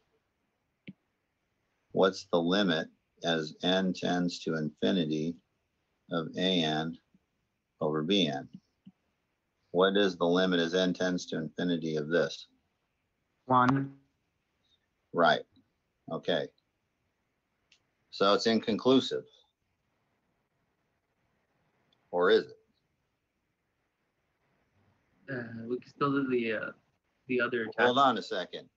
What's the limit as n tends to infinity of an over bn. What is the limit as n tends to infinity of this? One, Right. Okay. So it's inconclusive. Or is it? uh, we can still do the uh, the other. Hold on a second.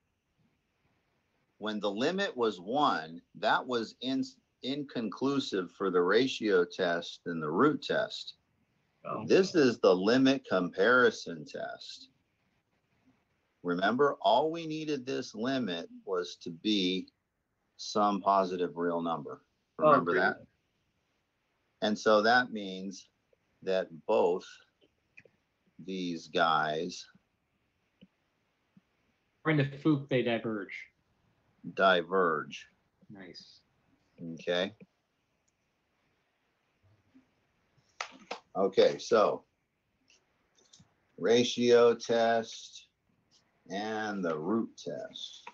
When the limit was one, that was in, inconclusive for the ratio test and the root test. Oh, This is the limit comparison test. Remember, all we needed this limit was to be some positive real number. Oh, Remember great. that? And so that means that both these guys Or in the Fuchs, they diverge. Diverge, Nice. okay? Okay, so ratio test and the root test.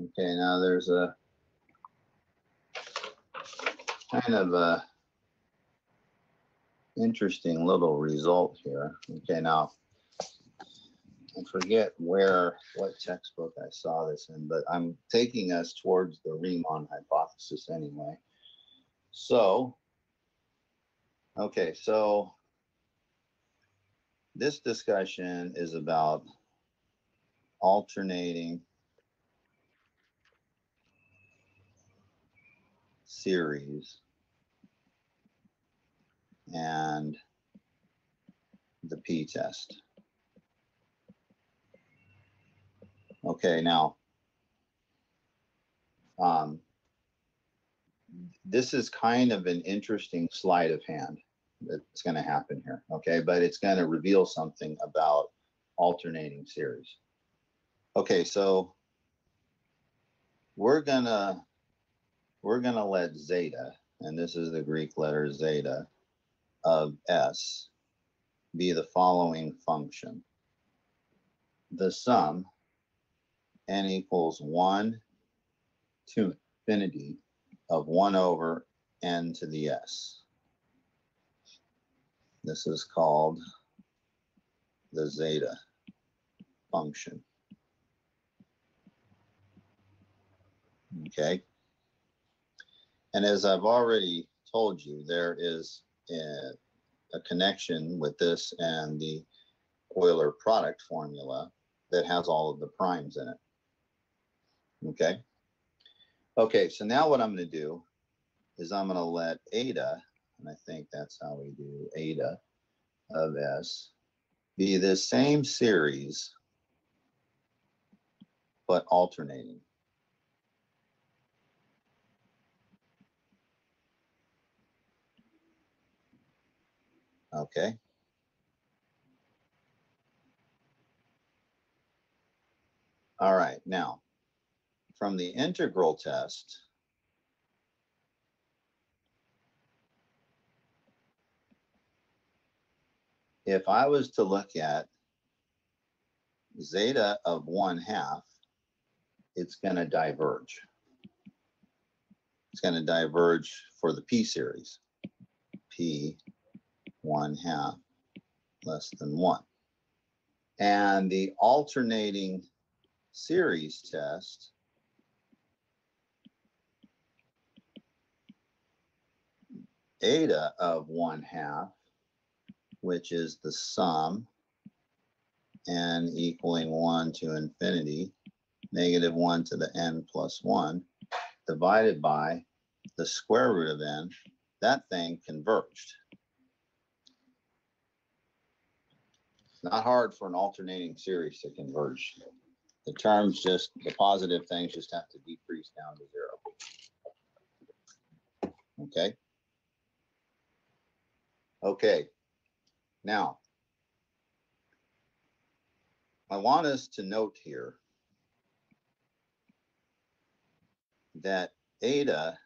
Okay, now there's a kind of a interesting little result here. Okay, now I forget where, what textbook I saw this in, but I'm taking us towards the Riemann hypothesis anyway. So, okay, so this discussion is about alternating series and the p-test. Okay, now, um, this is kind of an interesting sleight of hand that's going to happen here. Okay, but it's going to reveal something about alternating series. Okay, so we're gonna we're gonna let zeta, and this is the Greek letter zeta of s, be the following function. The sum n equals one to infinity of one over n to the s. This is called the zeta function. Okay. And as I've already told you, there is a, a connection with this and the Euler product formula that has all of the primes in it. Okay. Okay, so now what I'm going to do is I'm going to let eta, and I think that's how we do eta of S, be the same series, but alternating. Okay. All right, now, from the integral test, if I was to look at zeta of one half, it's going to diverge. It's going to diverge for the p series. p one half less than one. And the alternating series test eta of one half, which is the sum n equaling one to infinity, negative one to the n plus one, divided by the square root of n, that thing converged. It's not hard for an alternating series to converge. The terms just, the positive things just have to decrease down to zero. Okay? Okay. Now, I want us to note here that eta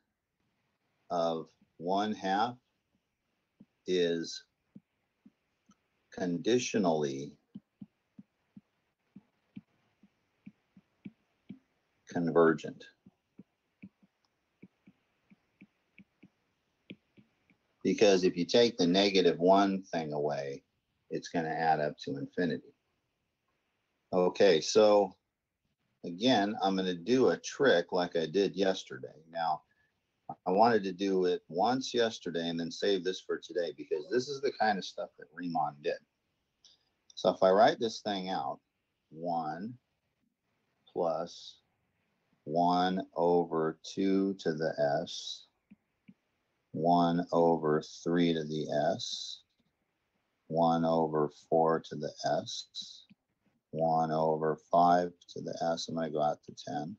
of one half is conditionally convergent. Because if you take the negative one thing away, it's going to add up to infinity. Okay, so again, I'm going to do a trick like I did yesterday. Now, I wanted to do it once yesterday and then save this for today because this is the kind of stuff that Riemann did. So if I write this thing out, one plus one over two to the s, one over three to the s, one over four to the s, one over five to the s, I'm gonna go out to ten,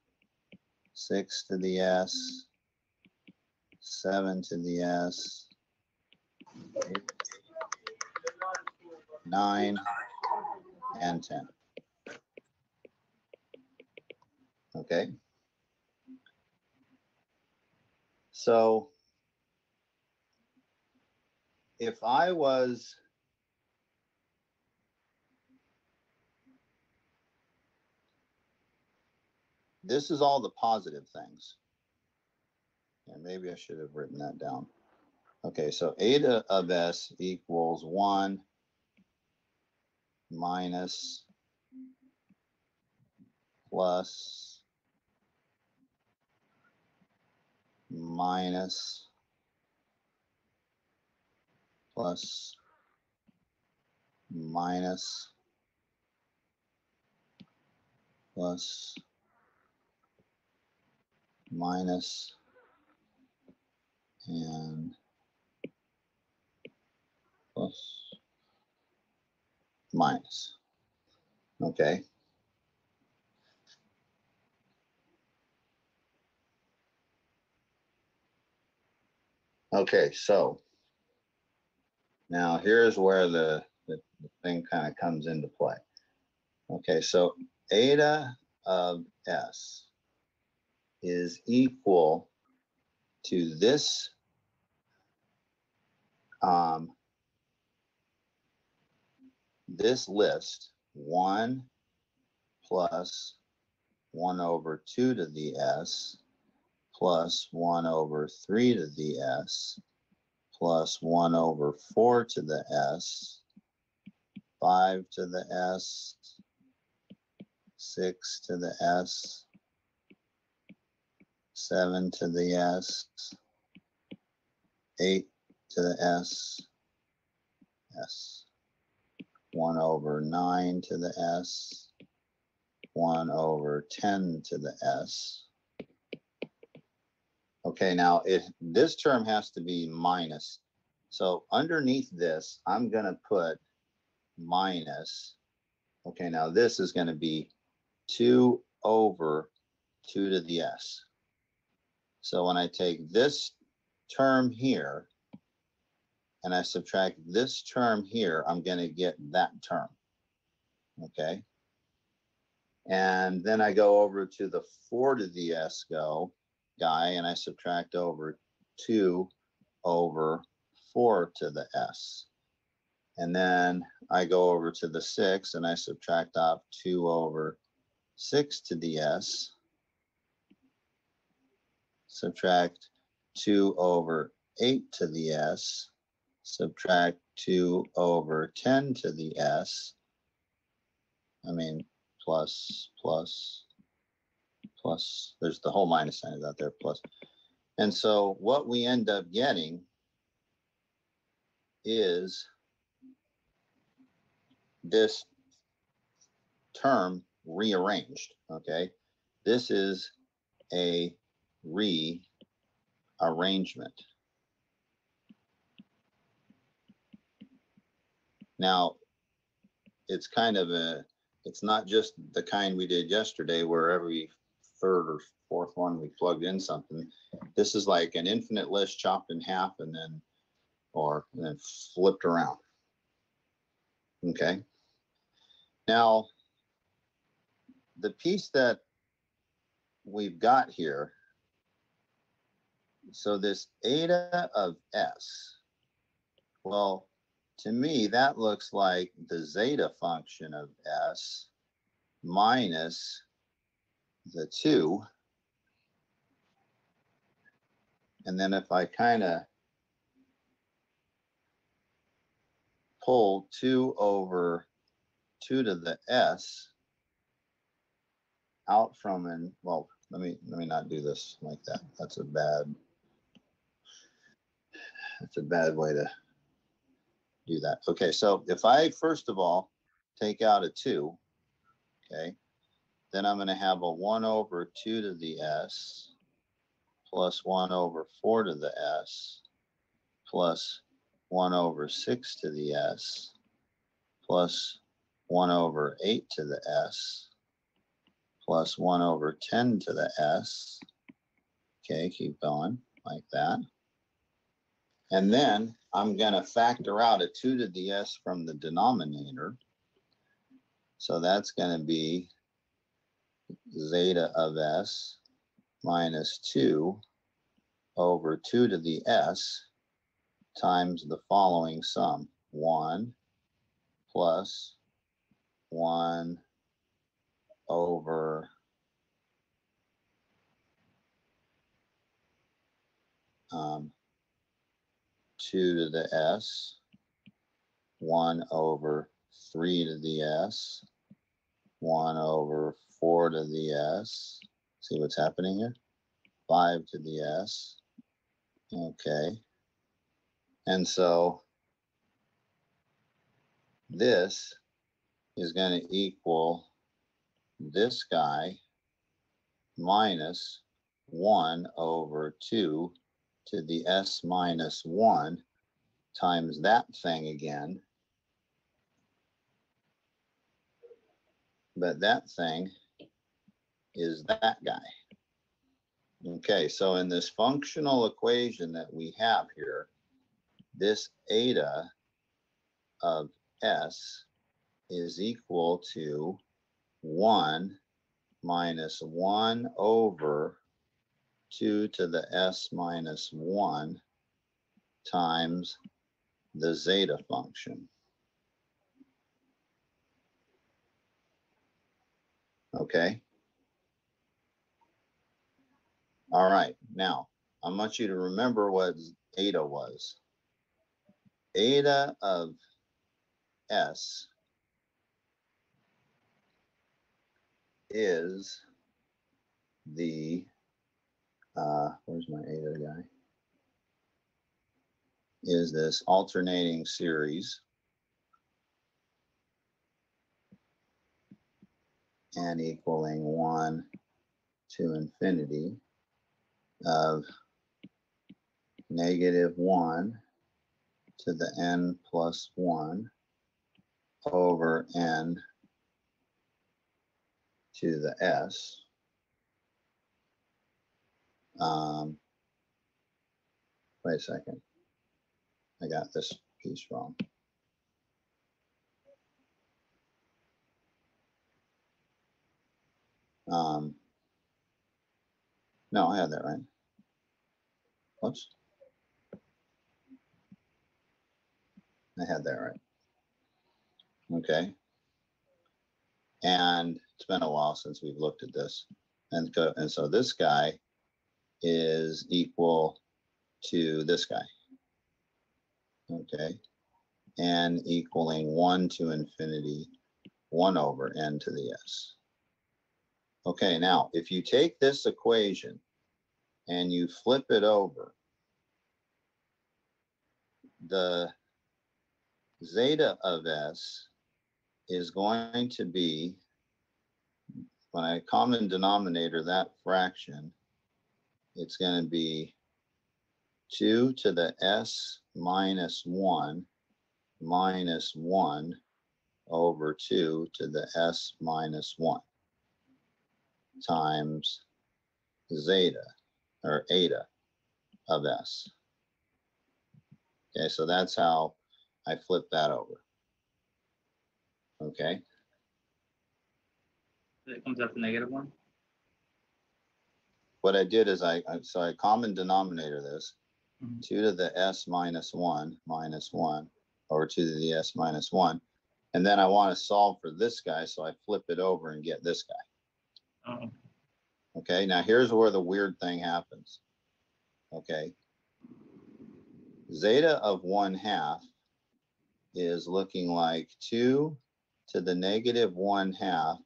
six to the s, seven to the s, eight, nine, and ten. Okay. So if I was this is all the positive things. And maybe I should have written that down. Okay, so eta of s equals one minus plus minus plus minus plus minus and plus minus. Okay. Okay, so now here's where the, the, the thing kind of comes into play. Okay, so eta of s is equal to this um, this list, one plus one over two to the s plus one over three to the s plus one over four to the s, five to the s, six to the s, seven to the s, eight to the s, s, one over nine to the s, one over ten to the s. Okay, now if this term has to be minus, so underneath this, I'm gonna put minus. Okay, now this is gonna be two over two to the s. So when I take this term here and I subtract this term here, I'm gonna get that term. Okay? And then I go over to the four to the s go guy and I subtract over two over four to the s. And then I go over to the six and I subtract off two over six to the s. Subtract two over eight to the s. Subtract two over ten to the s. I mean, plus, plus, plus, there's the whole minus sign is out there, plus. And so what we end up getting is this term rearranged, okay? This is a rearrangement. Now, it's kind of a, it's not just the kind we did yesterday where every third or fourth one we plugged in something. This is like an infinite list chopped in half and then, or and then flipped around. Okay. Now, the piece that we've got here, so this eta of s, well, to me, that looks like the zeta function of s minus the two. And then if I kind of pull two over two to the s out from and well, let me let me not do this like that. That's a bad that's a bad way to do that. Okay, so if I first of all take out a two, okay? Then I'm gonna have a one over two to the S plus one over four to the S plus one over six to the S plus one over eight to the S plus one over ten to the S. Okay, keep going like that. And then I'm gonna factor out a two to the S from the denominator. So that's gonna be zeta of S minus two over two to the S times the following sum, one plus one over um, two to the S, one over three to the S, one over four to the S. See what's happening here? Five to the S. Okay. And so this is going to equal this guy minus one over two to the S minus one times that thing again. But that thing is that guy. Okay, so in this functional equation that we have here, this eta of S is equal to one minus one over two to the S minus one times the zeta function. Okay. All right, now, I want you to remember what eta was. Eta of S is the, uh, where's my eta guy? Is this alternating series. And equaling one to infinity of negative one to the n plus one over n to the s. Um, wait a second. I got this piece wrong. Um, no, I had that right. Whoops. I had that right. Okay. And it's been a while since we've looked at this. And go, and so this guy is equal to this guy. Okay. And equaling one to infinity, one over n to the s. Okay, now if you take this equation and you flip it over, the zeta of s is going to be my common denominator, that fraction, it's going to be 2 to the s minus 1 minus 1 over 2 to the s minus 1 times zeta or eta of s. Okay, so that's how I flip that over. Okay, It comes out to negative one. what I did is I, I so I common denominator this, Mhm. two to the s minus one minus one over two to the s minus one. And then I want to solve for this guy, so I flip it over and get this guy. Oh, Okay, now here's where the weird thing happens. Okay. Zeta of one half is looking like two to the negative one half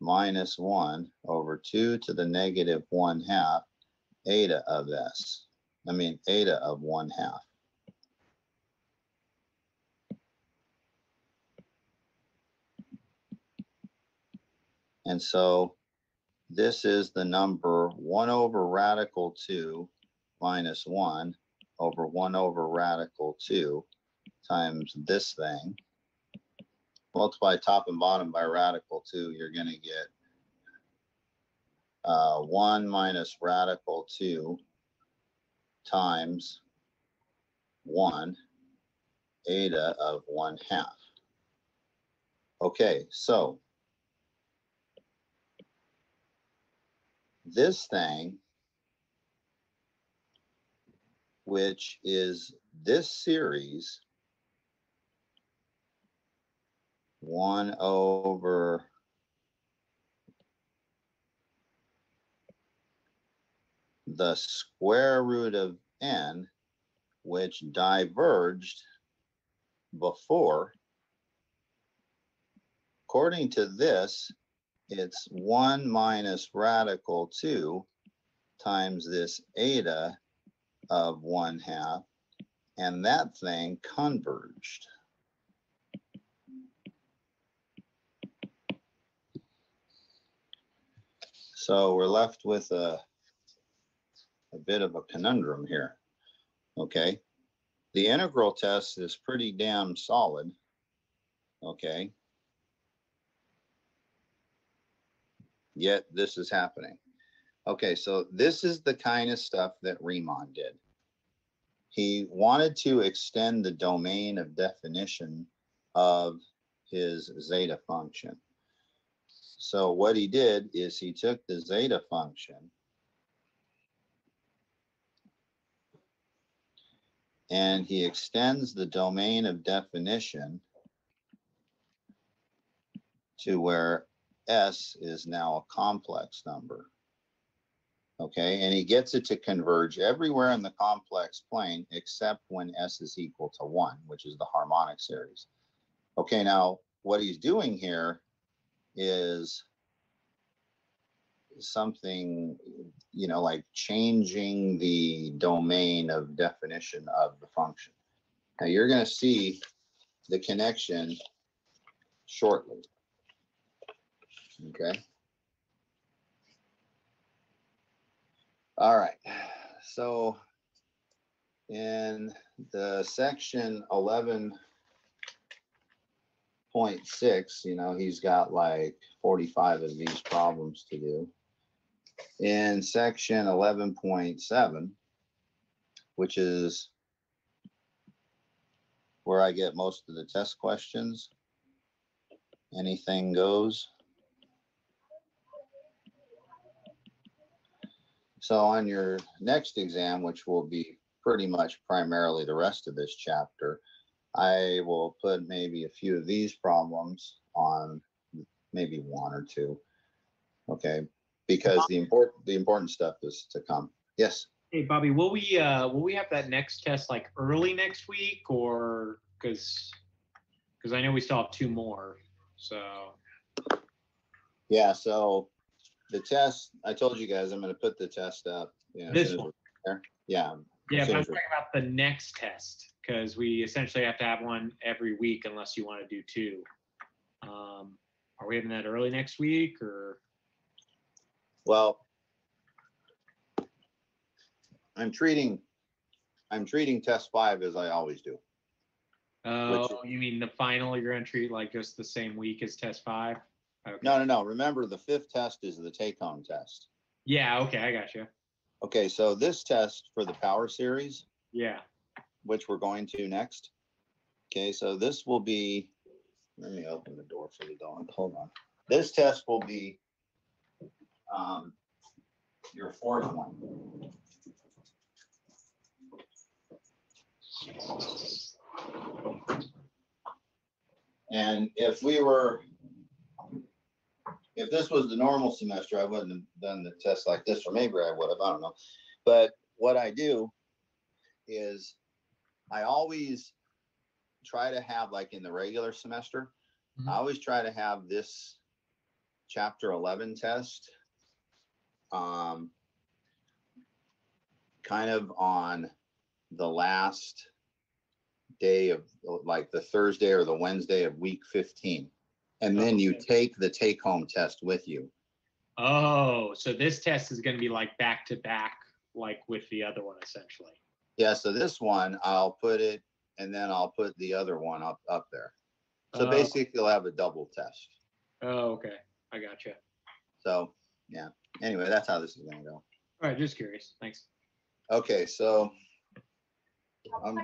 minus one over two to the negative one half eta of s. I mean, eta of one half. And so this is the number one over radical two minus one over one over radical two times this thing. Multiply top and bottom by radical two, you're gonna get uh, one minus radical two times one eta of one half. Okay, so this thing, which is this series, one over the square root of n, which diverged before. According to this, it's one minus radical two times this eta of one half, and that thing converged. So we're left with a, a bit of a conundrum here. Okay, the integral test is pretty damn solid. Okay. Yet this is happening. Okay, so this is the kind of stuff that Riemann did. He wanted to extend the domain of definition of his zeta function. So what he did is he took the zeta function and he extends the domain of definition to where S is now a complex number. Okay, and he gets it to converge everywhere in the complex plane except when S is equal to one, which is the harmonic series. Okay, now what he's doing here is something, you know, like changing the domain of definition of the function. Now you're going to see the connection shortly. Okay. All right. So in the section eleven point six, you know, he's got like forty-five of these problems to do. In section eleven point seven, which is where I get most of the test questions, anything goes. So on your next exam, which will be pretty much primarily the rest of this chapter, I will put maybe a few of these problems on maybe one or two. Okay, because the important, the important stuff is to come. Yes, Hey, Bobby, will we, uh, will we have that next test like early next week or, cause, cause I know we still have two more, so. yeah, so the test, I told you guys, I'm gonna put the test up. you know, as This soon as one. we're there. Yeah, Yeah, but I'm talking about the next test, because we essentially have to have one every week unless you want to do two. Um, are we having that early next week or? well. I'm treating, I'm treating test five as I always do. Oh, you mean the final you're gonna treat like just the same week as test five? Okay. No, no, no. Remember, the fifth test is the take-home test. Yeah, okay, I got you. Okay, so this test for the power series, Yeah, which we're going to next. Okay, so this will be, let me open the door for the dog. Hold on. This test will be um, your fourth one. And if we were, if this was the normal semester, I wouldn't have done the test like this, or maybe I would have, I don't know. But what I do is I always try to have, like in the regular semester, I Mhm. always try to have this chapter eleven test. Um, kind of on the last day of, like the Thursday or the Wednesday of week fifteen. And then you Okay. take the take-home test with you. Oh, so this test is gonna be like back to back, like with the other one essentially. Yeah, so this one, I'll put it, and then I'll put the other one up, up there. So Oh. basically, you'll have a double test. Oh, okay, I got you. So, yeah, anyway, that's how this is gonna go. All right, just curious. Thanks. Okay, so um,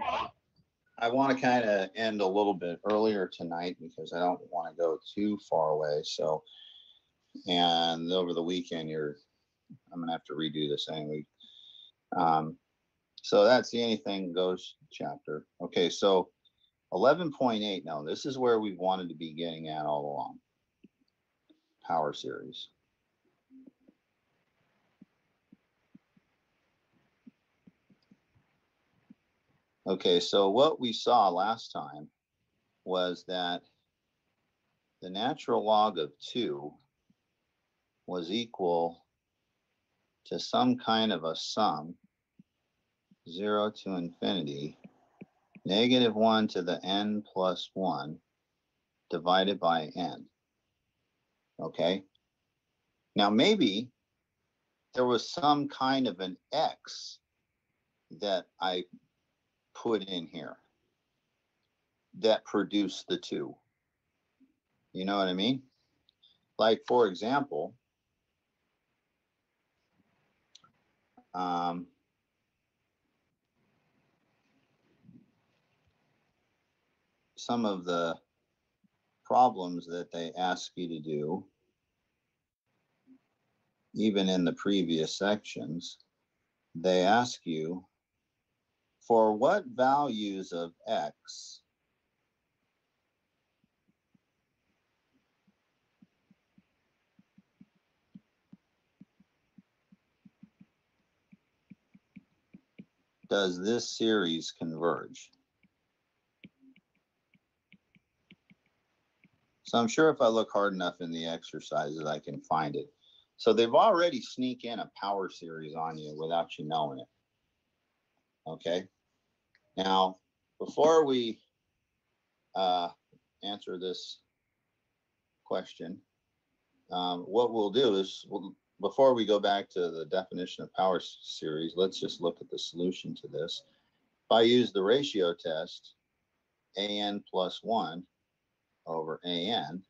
I want to kind of end a little bit earlier tonight because I don't want to go too far away. So, and over the weekend, you're, I'm gonna have to redo this anyway. Um, so that's the anything goes chapter. Okay, so eleven point eight. Now, this is where we wanted to be getting at all along. Power series. Okay, so what we saw last time was that the natural log of two was equal to some kind of a sum, zero to infinity, negative one to the n plus one divided by n. Okay? Now, maybe there was some kind of an x that I put in here that produce the two. You know what I mean? Like, for example, um, some of the problems that they ask you to do, even in the previous sections, they ask you for what values of x does this series converge? So I'm sure if I look hard enough in the exercises, I can find it. So they've already sneak in a power series on you without you knowing it. Okay. Now, before we uh, answer this question, um, what we'll do is, we'll, before we go back to the definition of power series, let's just look at the solution to this. If I use the ratio test, an plus 1 over an,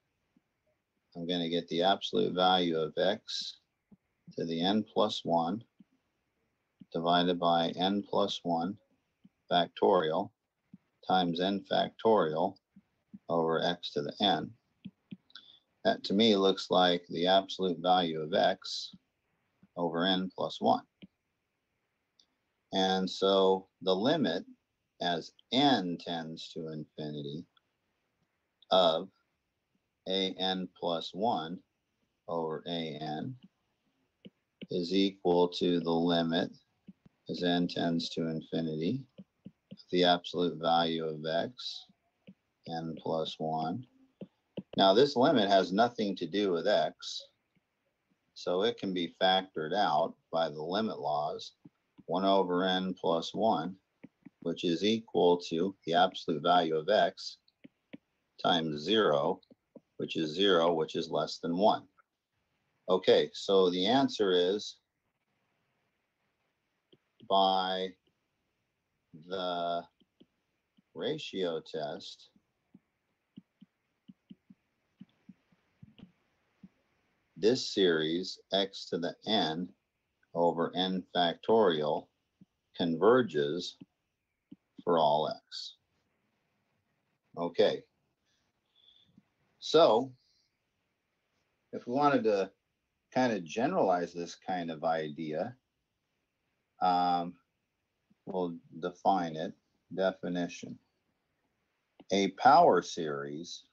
I'm going to get the absolute value of x to the n plus 1 divided by n plus 1 factorial times n factorial over x to the n. That to me looks like the absolute value of x over n plus 1. And so the limit as n tends to infinity of an plus 1 over an is equal to the limit as n tends to infinity the absolute value of x, n plus 1. Now, this limit has nothing to do with x, so it can be factored out by the limit laws, 1 over n plus 1, which is equal to the absolute value of x times 0, which is 0, which is less than 1. Okay, so the answer is by the ratio test, this series, x to the n over n factorial converges for all x. Okay. So if we wanted to kind of generalize this kind of idea, um, we'll define it. Definition. A power series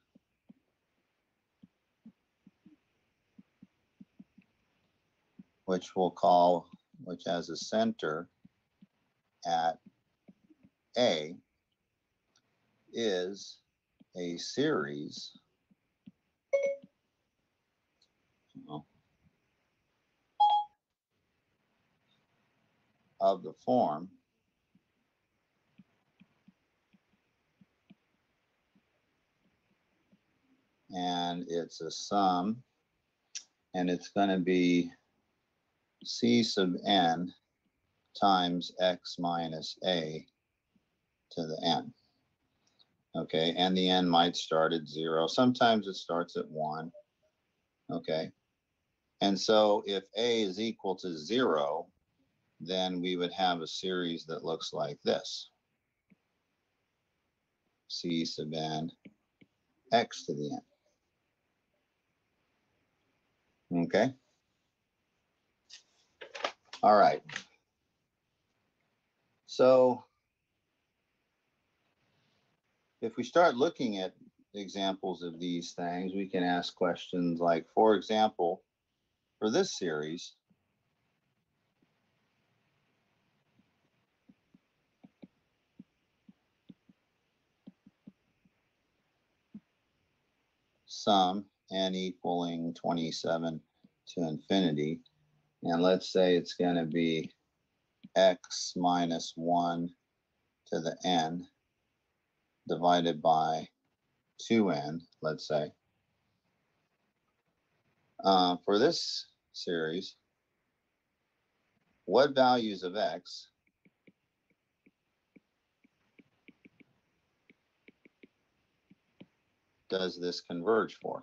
which we'll call, which has a center at A, is a series of the form and it's a sum. And it's gonna be C sub n times x minus a to the n. Okay, and the n might start at zero. Sometimes it starts at one. Okay. And so if a is equal to zero, then we would have a series that looks like this. C sub n x to the n. Okay. All right. So if we start looking at examples of these things, we can ask questions like, for example, for this series, sum n equaling 27 to infinity. And let's say it's going to be x minus 1 to the n divided by 2n, let's say. Uh, for this series, what values of x does this converge for?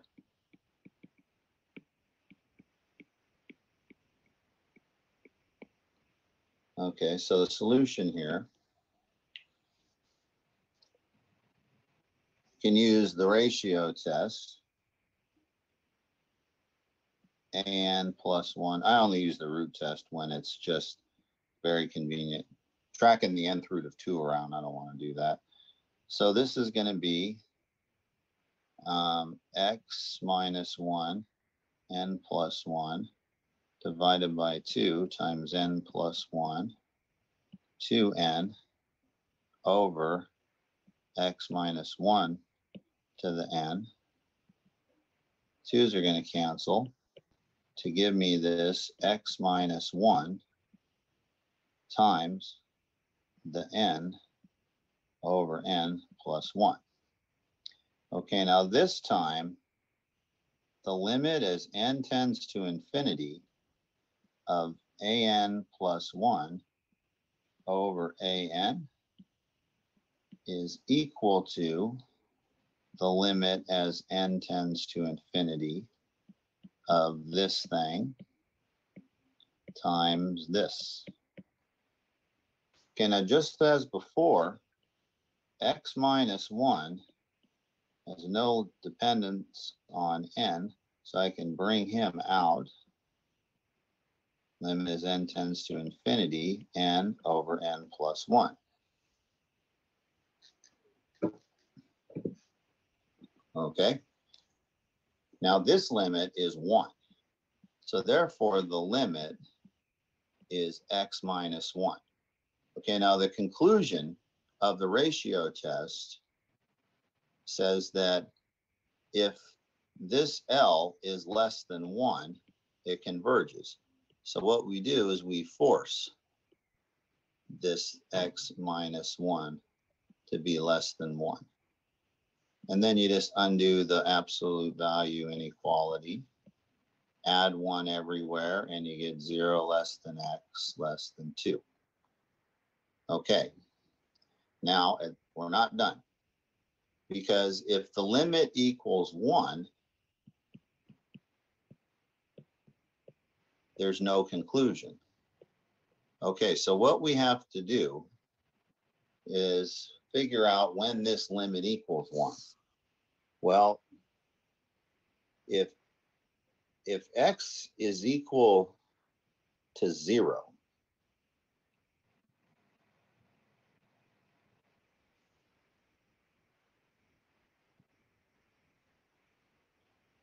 Okay, so the solution here can use the ratio test. And plus one, I only use the root test when it's just very convenient. Tracking the nth root of two around, I don't want to do that. So this is going to be um, x minus one, n plus one, divided by two times n plus one, two n over x minus one to the n. Twos are going to cancel to give me this x minus 1 times the n over n plus 1. Okay, now this time, the limit as n tends to infinity of an plus 1 over an is equal to the limit as n tends to infinity of this thing times this. Okay, now just as before, x minus 1 has no dependence on n, so I can bring him out. Limit as n tends to infinity, n over n plus 1. Okay. Now this limit is one. So therefore the limit is x minus one. Okay, now the conclusion of the ratio test says that if this L is less than one, it converges. So what we do is we force this x minus one to be less than one. And then you just undo the absolute value inequality. Add one everywhere and you get zero less than x less than two. Okay. Now, we're not done. Because if the limit equals one, there's no conclusion. Okay, so what we have to do is figure out when this limit equals one. Well, if if x is equal to zero,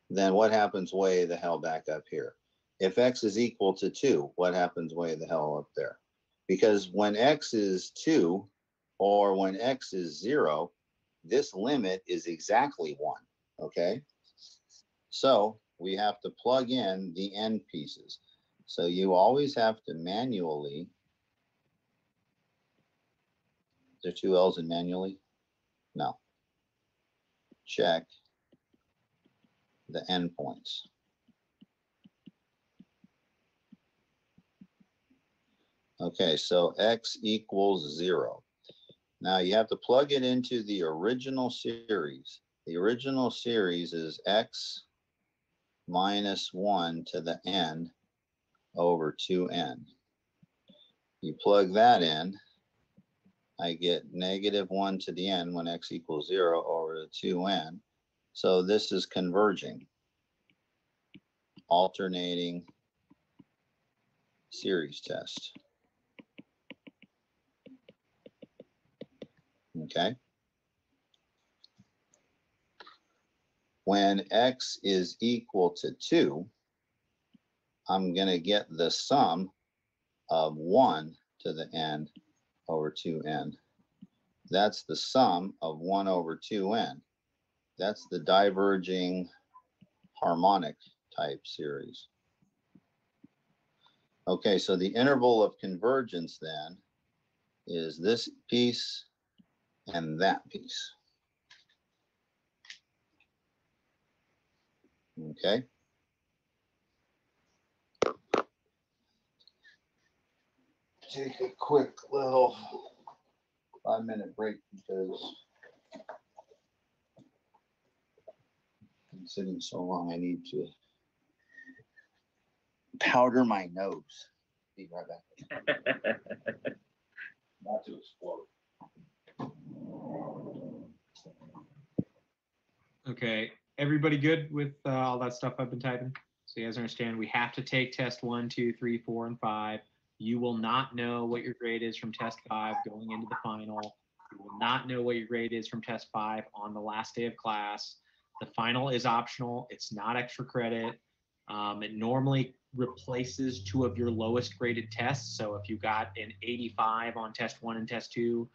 then what happens way the hell back up here? If x is equal to two, what happens way the hell up there? Because when x is two, or when x is zero, this limit is exactly one, okay? So we have to plug in the end pieces. So you always have to manually. There two L's in manually? No. Check. the endpoints. Okay, so x equals zero. Now you have to plug it into the original series. The original series is x minus one to the n over two n. You plug that in, I get negative one to the n when x equals zero over two n. So this is converging. Alternating series test. Okay. When x is equal to two, I'm gonna get the sum of one to the n over two n. That's the sum of one over two n. That's the diverging harmonic type series. Okay, so the interval of convergence then is this piece and that piece. Okay. Take a quick little five minute break because I'm sitting so long, I need to powder my nose. Be right back. Not to explode. Okay, everybody good with uh, all that stuff I've been typing? So you guys understand, we have to take test one, two, three, four, and five. You will not know what your grade is from test five going into the final. You will not know what your grade is from test five on the last day of class. The final is optional. It's not extra credit. Um, it normally replaces two of your lowest graded tests. So if you got an 85 on test one and test two,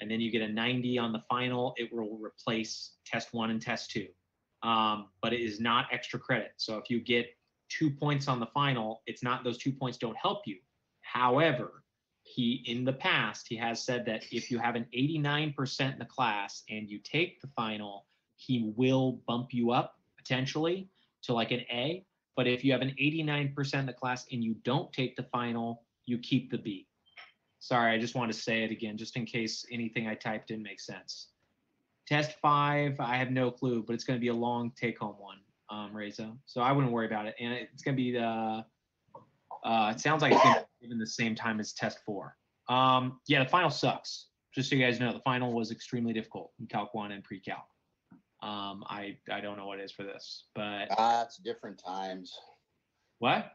and then you get a 90 on the final, it will replace test one and test two. Um, but it is not extra credit. So if you get two points on the final, it's not those two points don't help you. However, he in the past he has said that if you have an 89% in the class and you take the final, he will bump you up potentially to like an A. But if you have an 89% in the class and you don't take the final, you keep the B. Sorry, I just want to say it again, just in case anything I typed didn't make sense. Test five, I have no clue, but it's going to be a long take home one, um, Reza. So I wouldn't worry about it. And it's going to be the, uh, it sounds like it's be given the same time as test four. Um, yeah, the final sucks. Just so you guys know, the final was extremely difficult in Calc one and pre-calc. Um, I, I don't know what it is for this, but Ah, it's different times. what?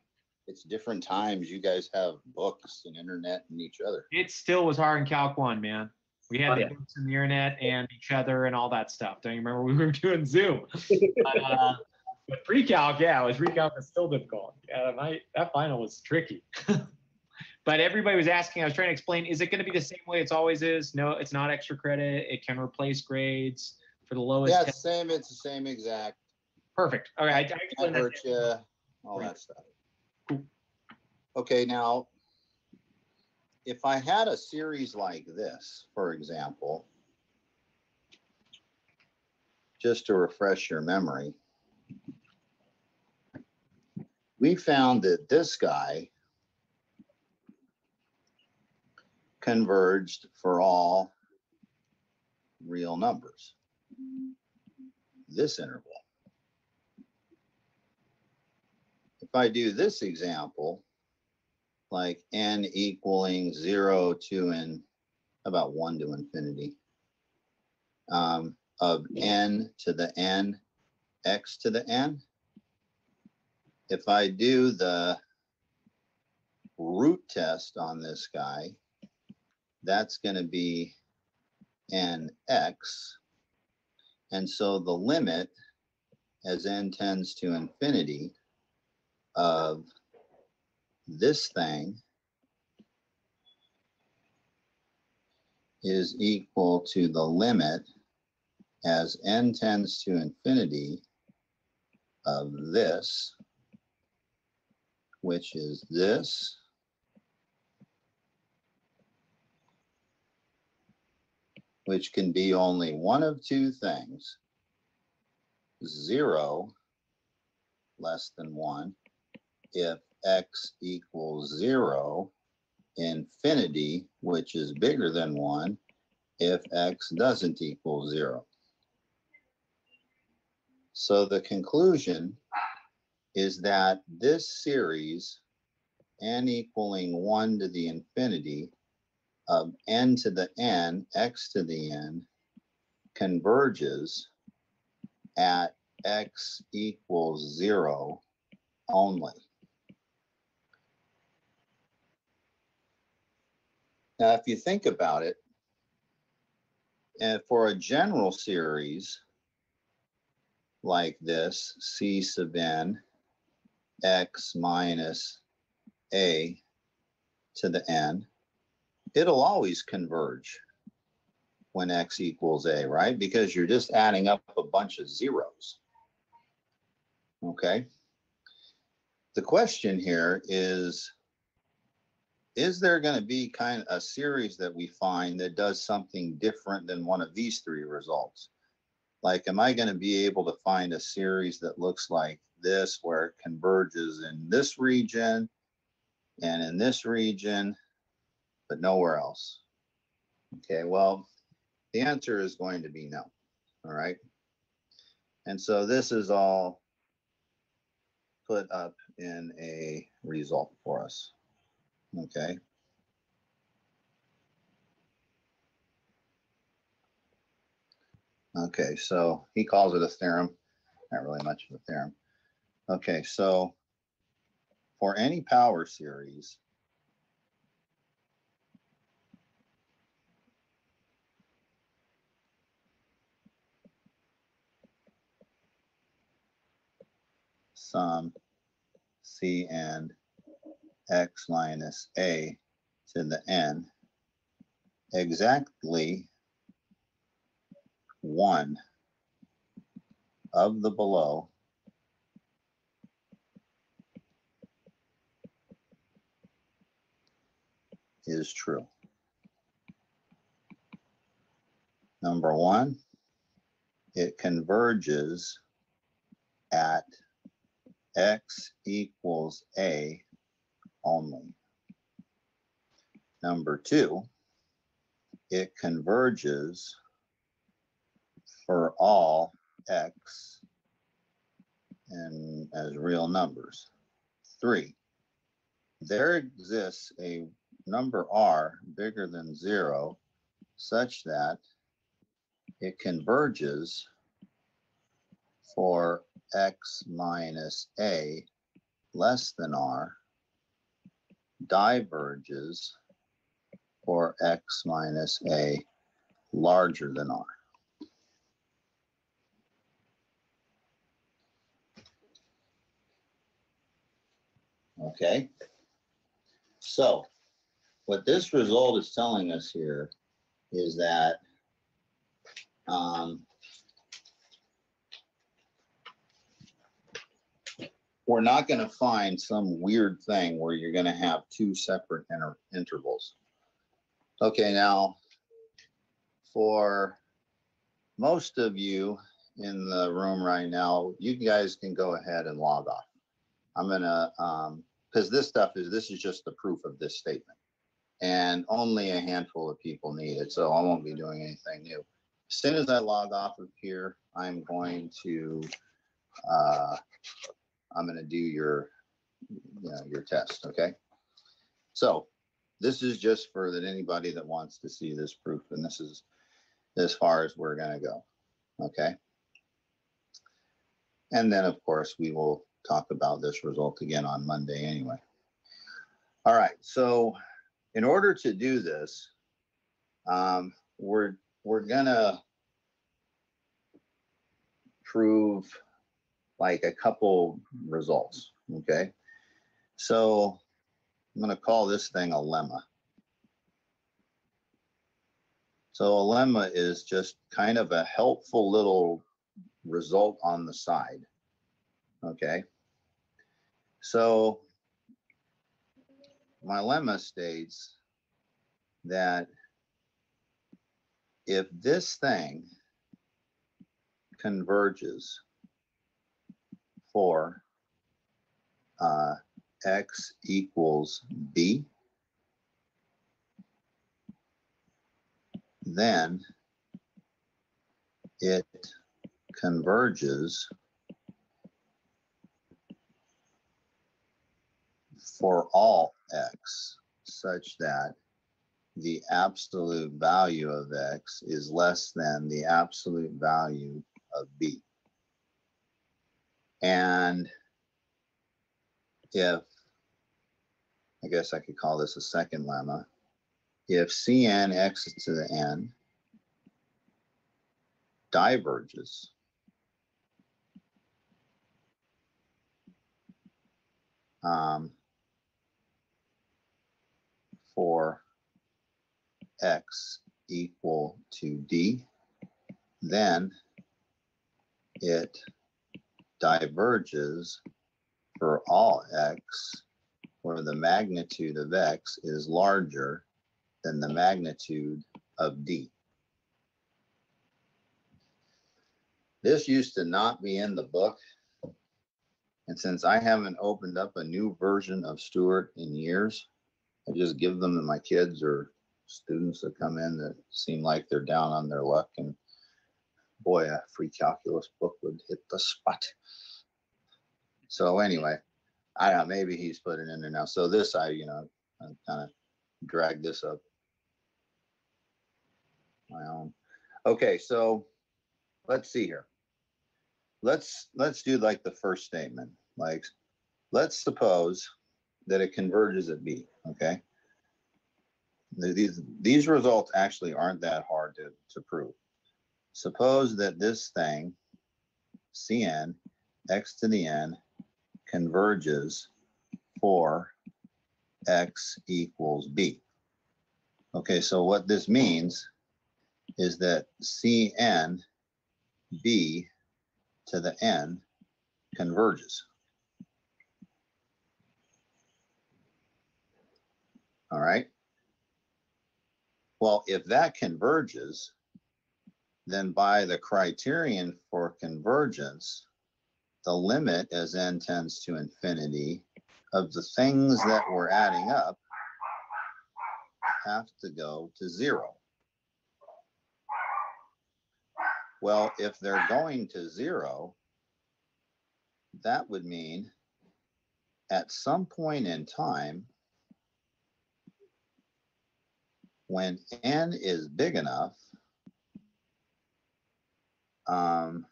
It's different times. You guys have books and internet and each other. It still was hard in Calc one, man. We had Oh, the yeah. books and the internet and each other and all that stuff. Don't you remember we were doing Zoom? uh, but pre-calc, yeah, it was pre-calc was still difficult. Yeah, my that final was tricky. but everybody was asking. I was trying to explain: is it going to be the same way it's always is? No, it's not extra credit. It can replace grades for the lowest. Yeah, it's same. It's the same exact. Perfect. All right, I, I explained that. Hurt you, all that stuff. Okay, now, if I had a series like this, for example, just to refresh your memory, we found that this guy converged for all real numbers. This interval. If I do this example, like n equaling zero to and about one to infinity, um, of n to the n, x to the n. If I do the root test on this guy, that's going to be nx. And so the limit as n tends to infinity of this thing is equal to the limit as n tends to infinity of this, which is this, which can be only one of two things, zero less than one. If x equals zero, infinity, which is bigger than one, if x doesn't equal zero. So the conclusion is that this series, n equaling one to the infinity of n to the n, x to the n, converges at x equals zero only. Now, if you think about it, and for a general series like this, c sub n, x minus a to the n, it'll always converge when x equals a, right? Because you're just adding up a bunch of zeros. Okay? The question here is, is there going to be kind of a series that we find that does something different than one of these three results? Like, am I going to be able to find a series that looks like this, where it converges in this region and in this region, but nowhere else? Okay, well, the answer is going to be no. All right. And so this is all put up in a result for us. Okay. Okay, so he calls it a theorem, not really much of a theorem. Okay, so for any power series, sum c and x minus a to the n exactly one of the below is true. Number one, it converges at x equals a only. Number two, it converges for all x and as real numbers. Three, there exists a number r bigger than zero such that it converges for x minus a less than r diverges for x minus a larger than r. Okay. So what this result is telling us here is that um, we're not going to find some weird thing where you're going to have two separate inter- intervals. Okay, now for most of you in the room right now, you guys can go ahead and log off. I'm gonna, um, because this stuff is, this is just the proof of this statement. And only a handful of people need it, so I won't be doing anything new. As soon as I log off of here, I'm going to, uh, I'm gonna do your, you know, your test, okay? So this is just for that anybody that wants to see this proof, and this is as far as we're gonna go, okay? And then, of course, we will talk about this result again on Monday anyway. All right, so in order to do this, um, we're, we're gonna prove like a couple results, okay? So I'm gonna call this thing a lemma. So a lemma is just kind of a helpful little result on the side. Okay. So my lemma states that if this thing converges for uh, x equals b, then it converges for all x such that the absolute value of x is less than the absolute value of b. And if, I guess I could call this a second lemma, if Cn x to the n diverges um, for x equal to d, then it diverges for all x where the magnitude of x is larger than the magnitude of d. This used to not be in the book. And since I haven't opened up a new version of Stewart in years, I just give them to my kids or students that come in that seem like they're down on their luck and boy, a free calculus book would hit the spot. So anyway, I don't know, maybe he's putting in there now. So this, I, you know, I kind of drag this up. My own. Okay, so let's see here. Let's, let's do like the first statement, like, let's suppose that it converges at B, okay? These, these results actually aren't that hard to, to prove. Suppose that this thing, Cn, x to the n, converges for x equals b. Okay, so what this means is that Cn b to the n converges. All right. Well, if that converges, then by the criterion for convergence, the limit as n tends to infinity of the things that we're adding up have to go to zero. Well, if they're going to zero, that would mean at some point in time, when n is big enough, um,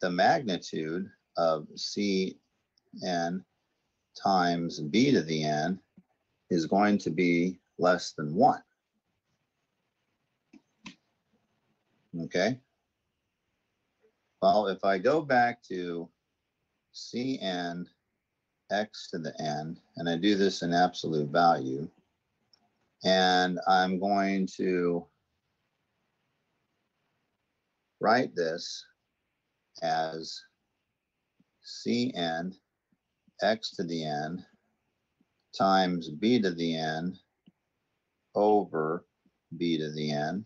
the magnitude of Cn times b to the n is going to be less than one. Okay. Well, if I go back to Cn x to the n, and I do this in absolute value, and I'm going to write this as Cn x to the n times b to the n over b to the n,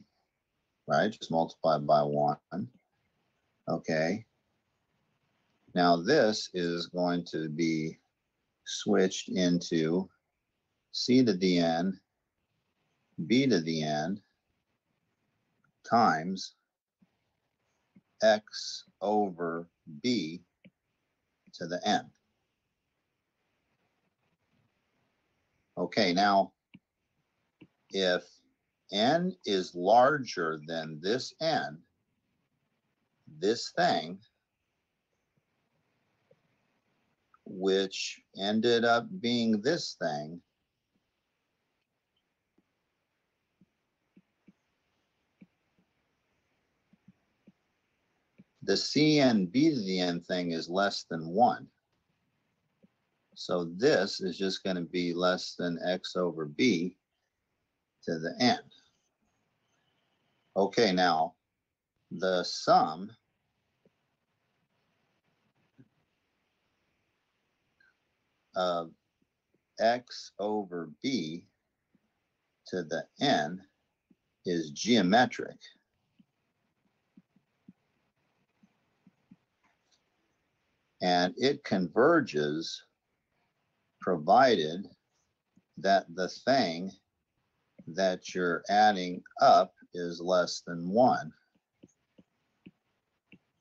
right? Just multiply by one. Okay. Now this is going to be switched into c to the n, b to the n times x over b to the n. Okay, now, if n is larger than this n, this thing, which ended up being this thing, the C and B to the n thing is less than one. So this is just going to be less than x over b to the n. Okay, now the sum of x over b to the n is geometric. And it converges provided that the thing that you're adding up is less than one.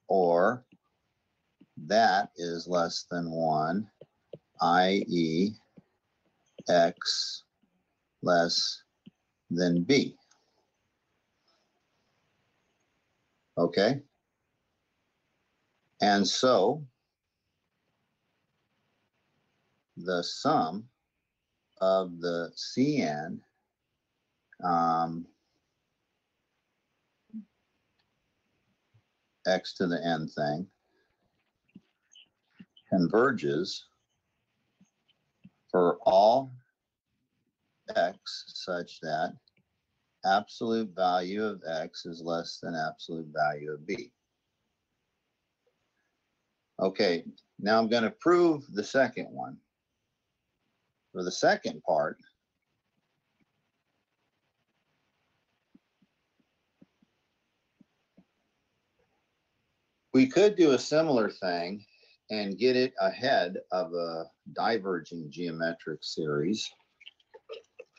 Or that is less than one, i.e. x less than b. Okay? And so the sum of the CN um, x to the n thing converges for all x such that absolute value of x is less than absolute value of b. Okay, now I'm going to prove the second one. For the second part, we could do a similar thing and get it ahead of a diverging geometric series.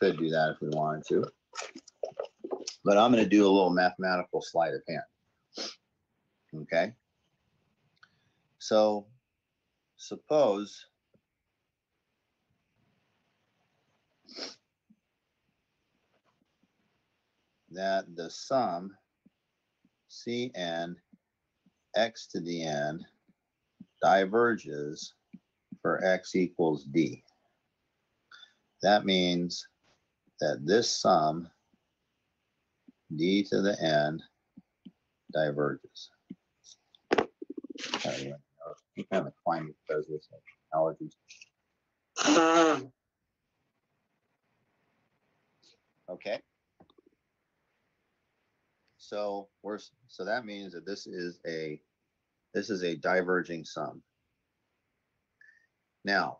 Could do that if we wanted to. But I'm going to do a little mathematical sleight of hand. Okay. So suppose that the sum Cn x to the n diverges for x equals d. That means that this sum d to the n diverges. Kind of climate does this allergies. Okay. So we're, so that means that this is a, this is a diverging sum. Now,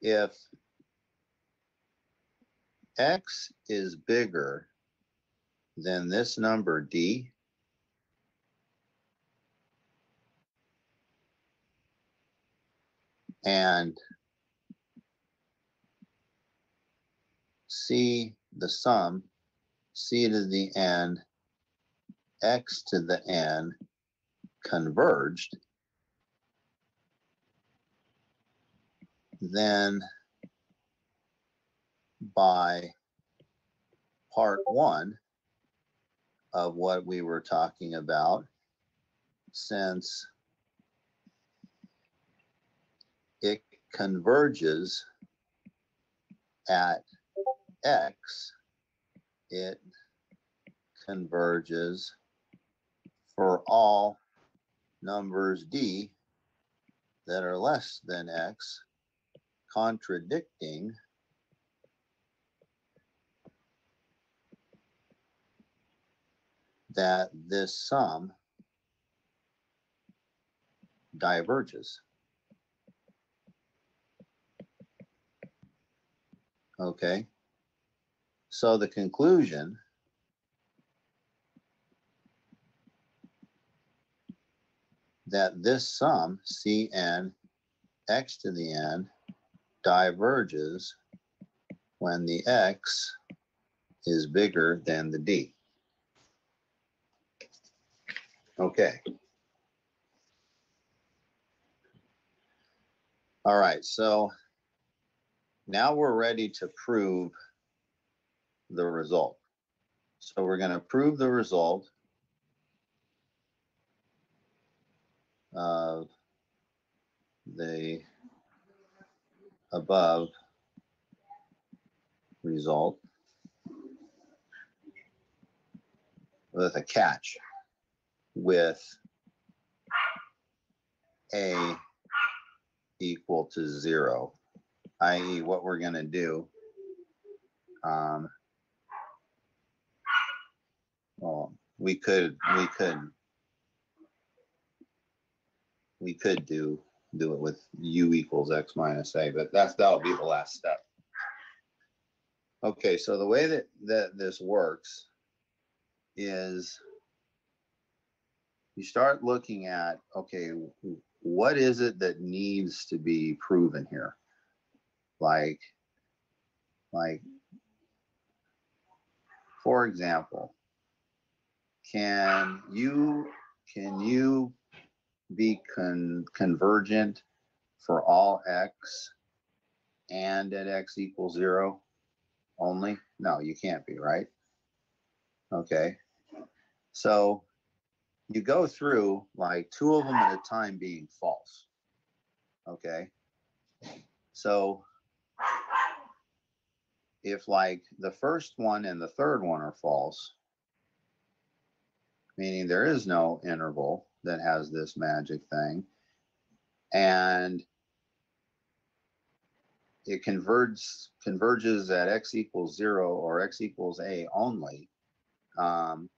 if x is bigger than this number d, and c the sum c to the n x to the n converged. Then by part one of what we were talking about since it converges at x, it converges for all numbers d that are less than x, contradicting that this sum diverges. Okay. So the conclusion that this sum Cn x to the n diverges when the x is bigger than the d. Okay. All right, so now we're ready to prove the result. So we're gonna prove the result of the above result with a catch with a equal to zero, i.e. what we're gonna do. Um, well, we could, we could we could do, do it with u equals x minus a, but that's, that'll be the last step. Okay, so the way that, that this works is you start looking at, okay, what is it that needs to be proven here? Like, like, for example, can you, can you be con- convergent for all x and at x equals zero only? No, you can't be, right? Okay, so you go through like two of them at a time being false. Okay, so if like the first one and the third one are false, meaning there is no interval that has this magic thing, and it converges converges at x equals zero or x equals a only, um,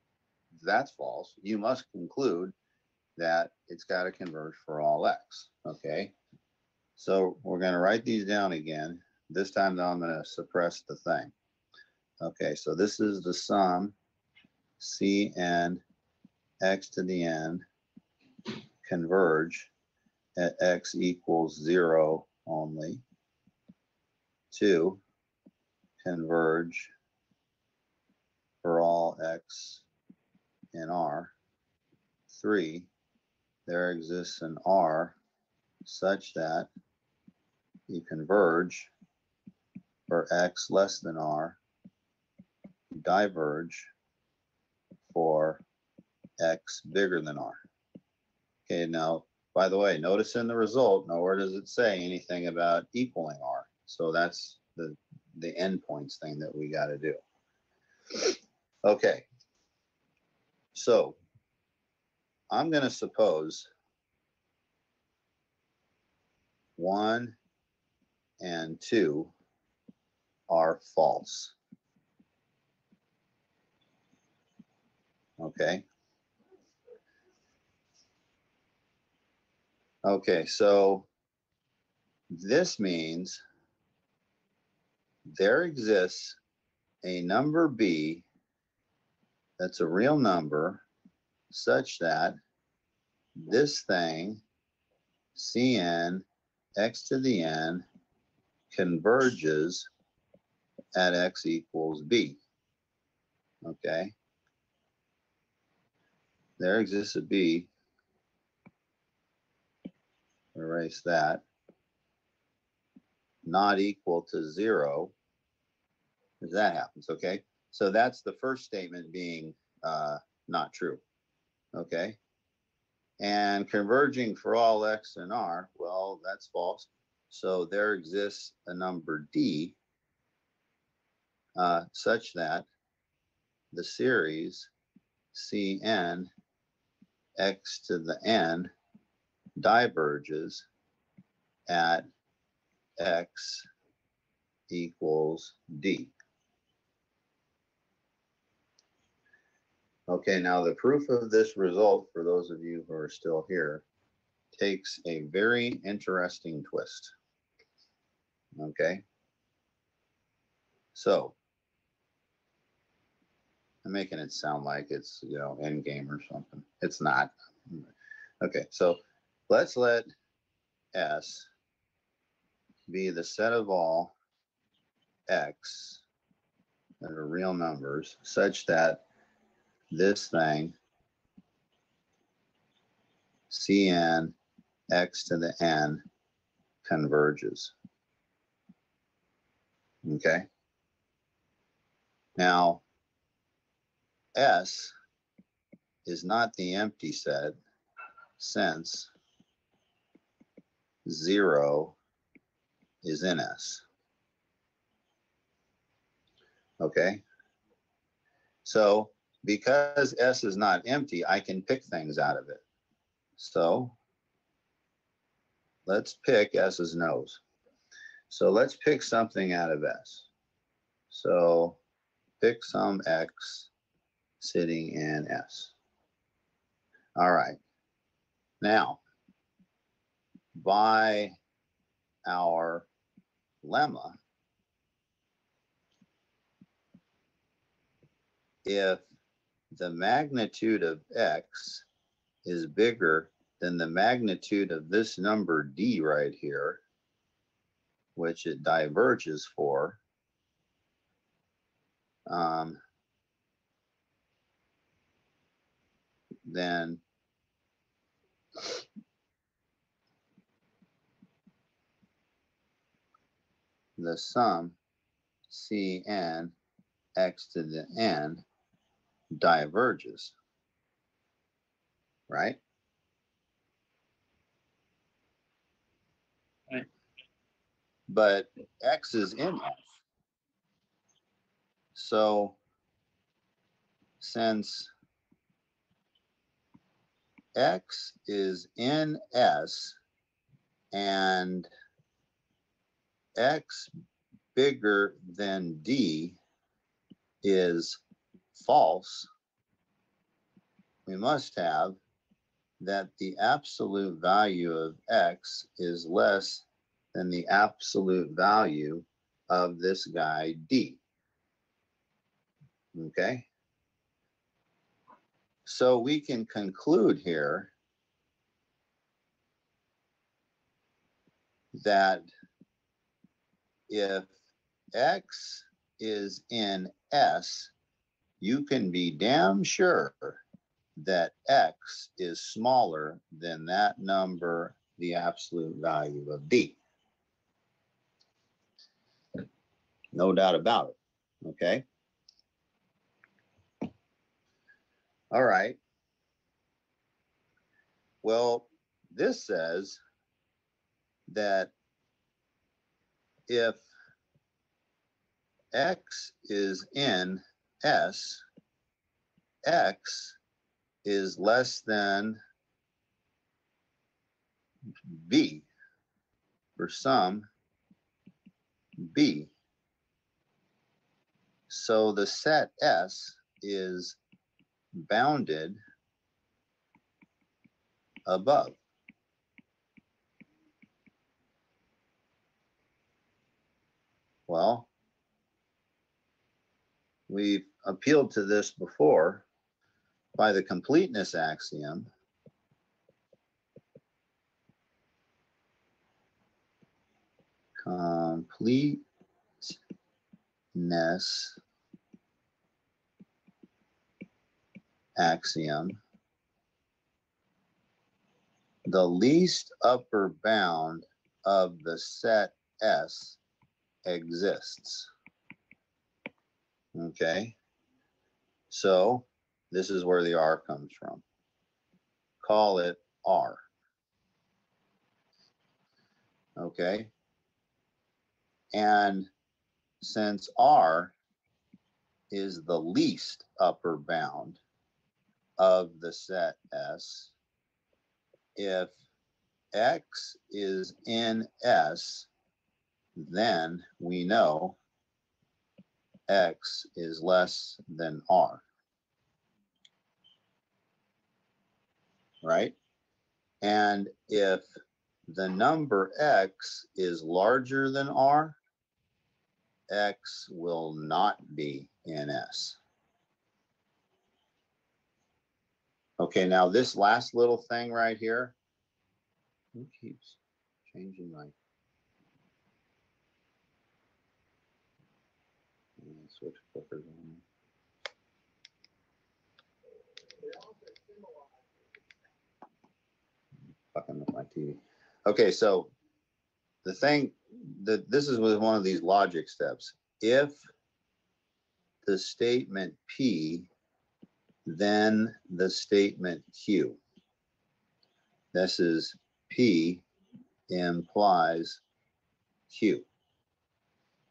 that's false. You must conclude that it's got to converge for all x. Okay. So we're going to write these down again. This time though, I'm going to suppress the thing. Okay, so this is the sum Cn x to the n converge at x equals zero only. Two, converge for all x in R. Three, there exists an R such that you converge for x less than R, diverge for x bigger than R. Okay, now, by the way, notice in the result, nowhere does it say anything about equaling R. So that's the, the endpoints thing that we got to do. Okay. So I'm going to suppose one and two are false. Okay. Okay, so this means there exists a number B that's a real number such that this thing, Cn x to the n, converges at x equals b. Okay. There exists a b. Erase that. Not equal to zero. As that happens, okay? So that's the first statement being uh, not true. Okay. And converging for all x and r, well, that's false. So there exists a number d uh, such that the series Cn x to the n diverges at x equals d. Okay, now the proof of this result, for those of you who are still here, takes a very interesting twist. Okay. So I'm making it sound like it's, you know, end game or something. It's not. Okay, so let's let S be the set of all X that are real numbers such that this thing Cn x to the n converges. Okay. Now, S is not the empty set since zero is in S. Okay. So because S is not empty, I can pick things out of it. So let's pick S's nose. So let's pick something out of S. So pick some X sitting in S. All right. Now, by our lemma, if the magnitude of X is bigger than the magnitude of this number D right here, which it diverges for, um, then the sum Cn x to the n diverges. Right? Right. But x is in f. So since x is in s and x bigger than d is false, we must have that the absolute value of x is less than the absolute value of this guy d. Okay? So we can conclude here that if x is in S, you can be damn sure that X is smaller than that number, the absolute value of D. No doubt about it, okay? All right. Well, this says that if x is in S, x is less than B for some B. So the set S is bounded above. Well, we've appealed to this before by the completeness axiom. Completeness axiom. The least upper bound of the set S exists. Okay. So this is where the R comes from. Call it R. Okay. And since R is the least upper bound of the set S, if X is in S, then we know X is less than R. Right? And if the number X is larger than R, X will not be in S. Okay, now this last little thing right here. Who keeps changing my? Uh, Switch clickers on. Fucking with my TV. Okay, so the thing that this is with one of these logic steps. If the statement P, then the statement Q. This is P implies Q.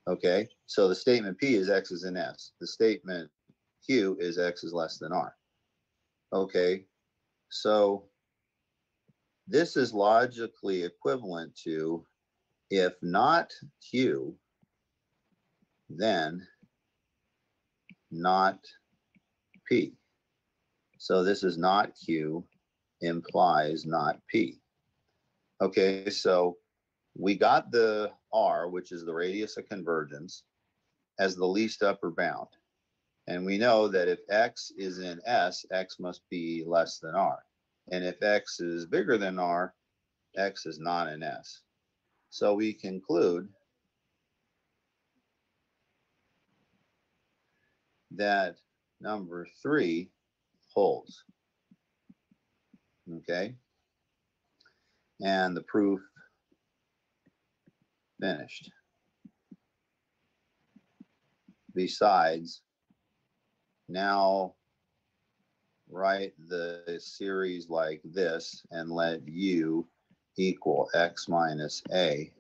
Okay, so the statement P is X is in S. The statement Q is X is less than R. Okay, so this is logically equivalent to if not Q, then not P. So this is not Q implies not P. Okay, so we got the R, which is the radius of convergence, as the least upper bound. And we know that if X is in S, X must be less than R. And if X is bigger than R, X is not in S. So we conclude that number three holds. Okay? And the proof finished. Besides, now write the series like this and let u equal x minus a.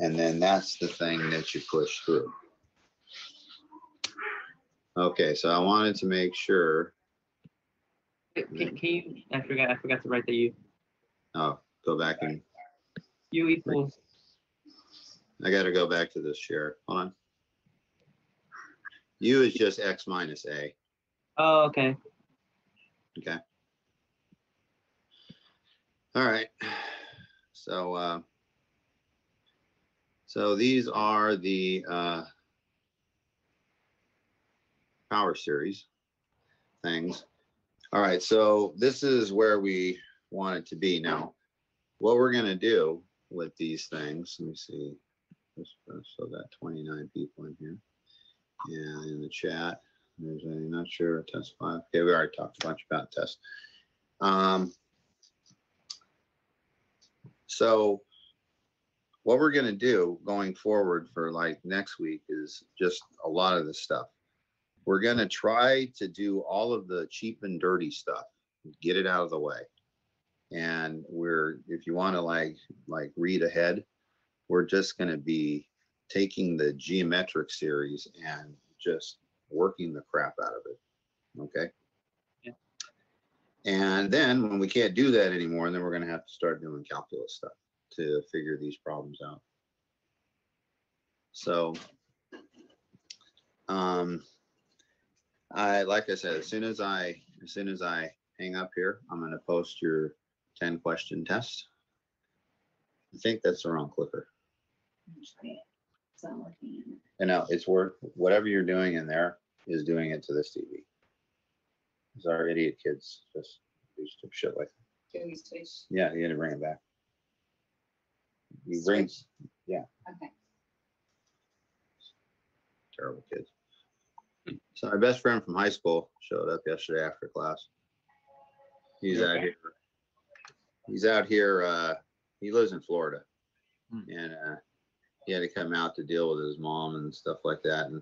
And then that's the thing that you push through. Okay, so I wanted to make sure, Can, can you? I forgot. I forgot to write the u. oh, go back and, U equals. I gotta go back to this share. Hold on. U is just x minus a, Oh, okay. okay? All right, so, uh, so these are the, uh, power series things. All right, so this is where we want it to be now. What we're gonna do with these things, let me see. Let's- let's that twenty-nine people in here. And in the chat, there's a, not sure, test five. Okay, we already talked a bunch about test. Um, so what we're gonna do going forward for like next week is just a lot of this stuff. We're gonna try to do all of the cheap and dirty stuff, get it out of the way. And we're, if you wanna like, like read ahead, we're just gonna be taking the geometric series and just working the crap out of it. Okay? Yeah. And then when we can't do that anymore, then we're gonna have to start doing calculus stuff to figure these problems out. So, um, I, like I said, as soon as I, as soon as I hang up here, I'm gonna post your ten question test. I think that's the wrong clicker. It's not working. And no, it's worth whatever you're doing in there is doing it to this TV. It's our idiot kids just do stupid shit like, Joey's Twitch. yeah, you had to bring it back. You bring Switch. yeah. Okay. terrible kids. So my best friend from high school showed up yesterday after class. He's You out here. He's out here, uh, he lives in Florida. Hmm. And, uh, he had to come out to deal with his mom and stuff like that. And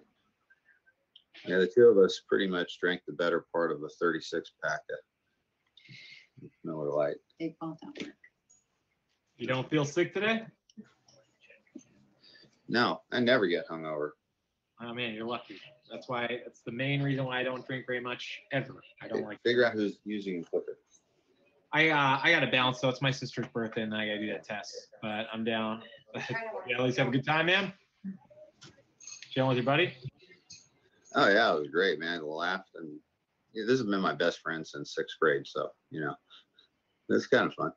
yeah, the two of us pretty much drank the better part of a thirty-six pack of Miller Lite. Big ball don't work. You don't feel sick today? No, I never get hungover. Oh man, you're lucky. That's why, that's the main reason why I don't drink very much ever. I don't like. Figure out who's using a clicker. I, uh, I gotta balance. so it's my sister's birthday and I gotta do that test, but I'm down. Yeah, at least have a good time, man. Chilling with your buddy? Oh yeah, it was great, man. Laughed and yeah, this has been my best friend since sixth grade, so you know, it's kind of fun.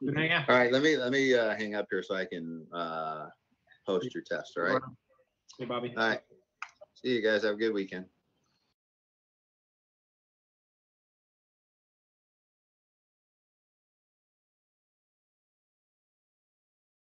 Good hang out. All right, let me let me uh, hang up here so I can uh, post your test. All right. Hey, Bobby. All right. See you guys. Have a good weekend.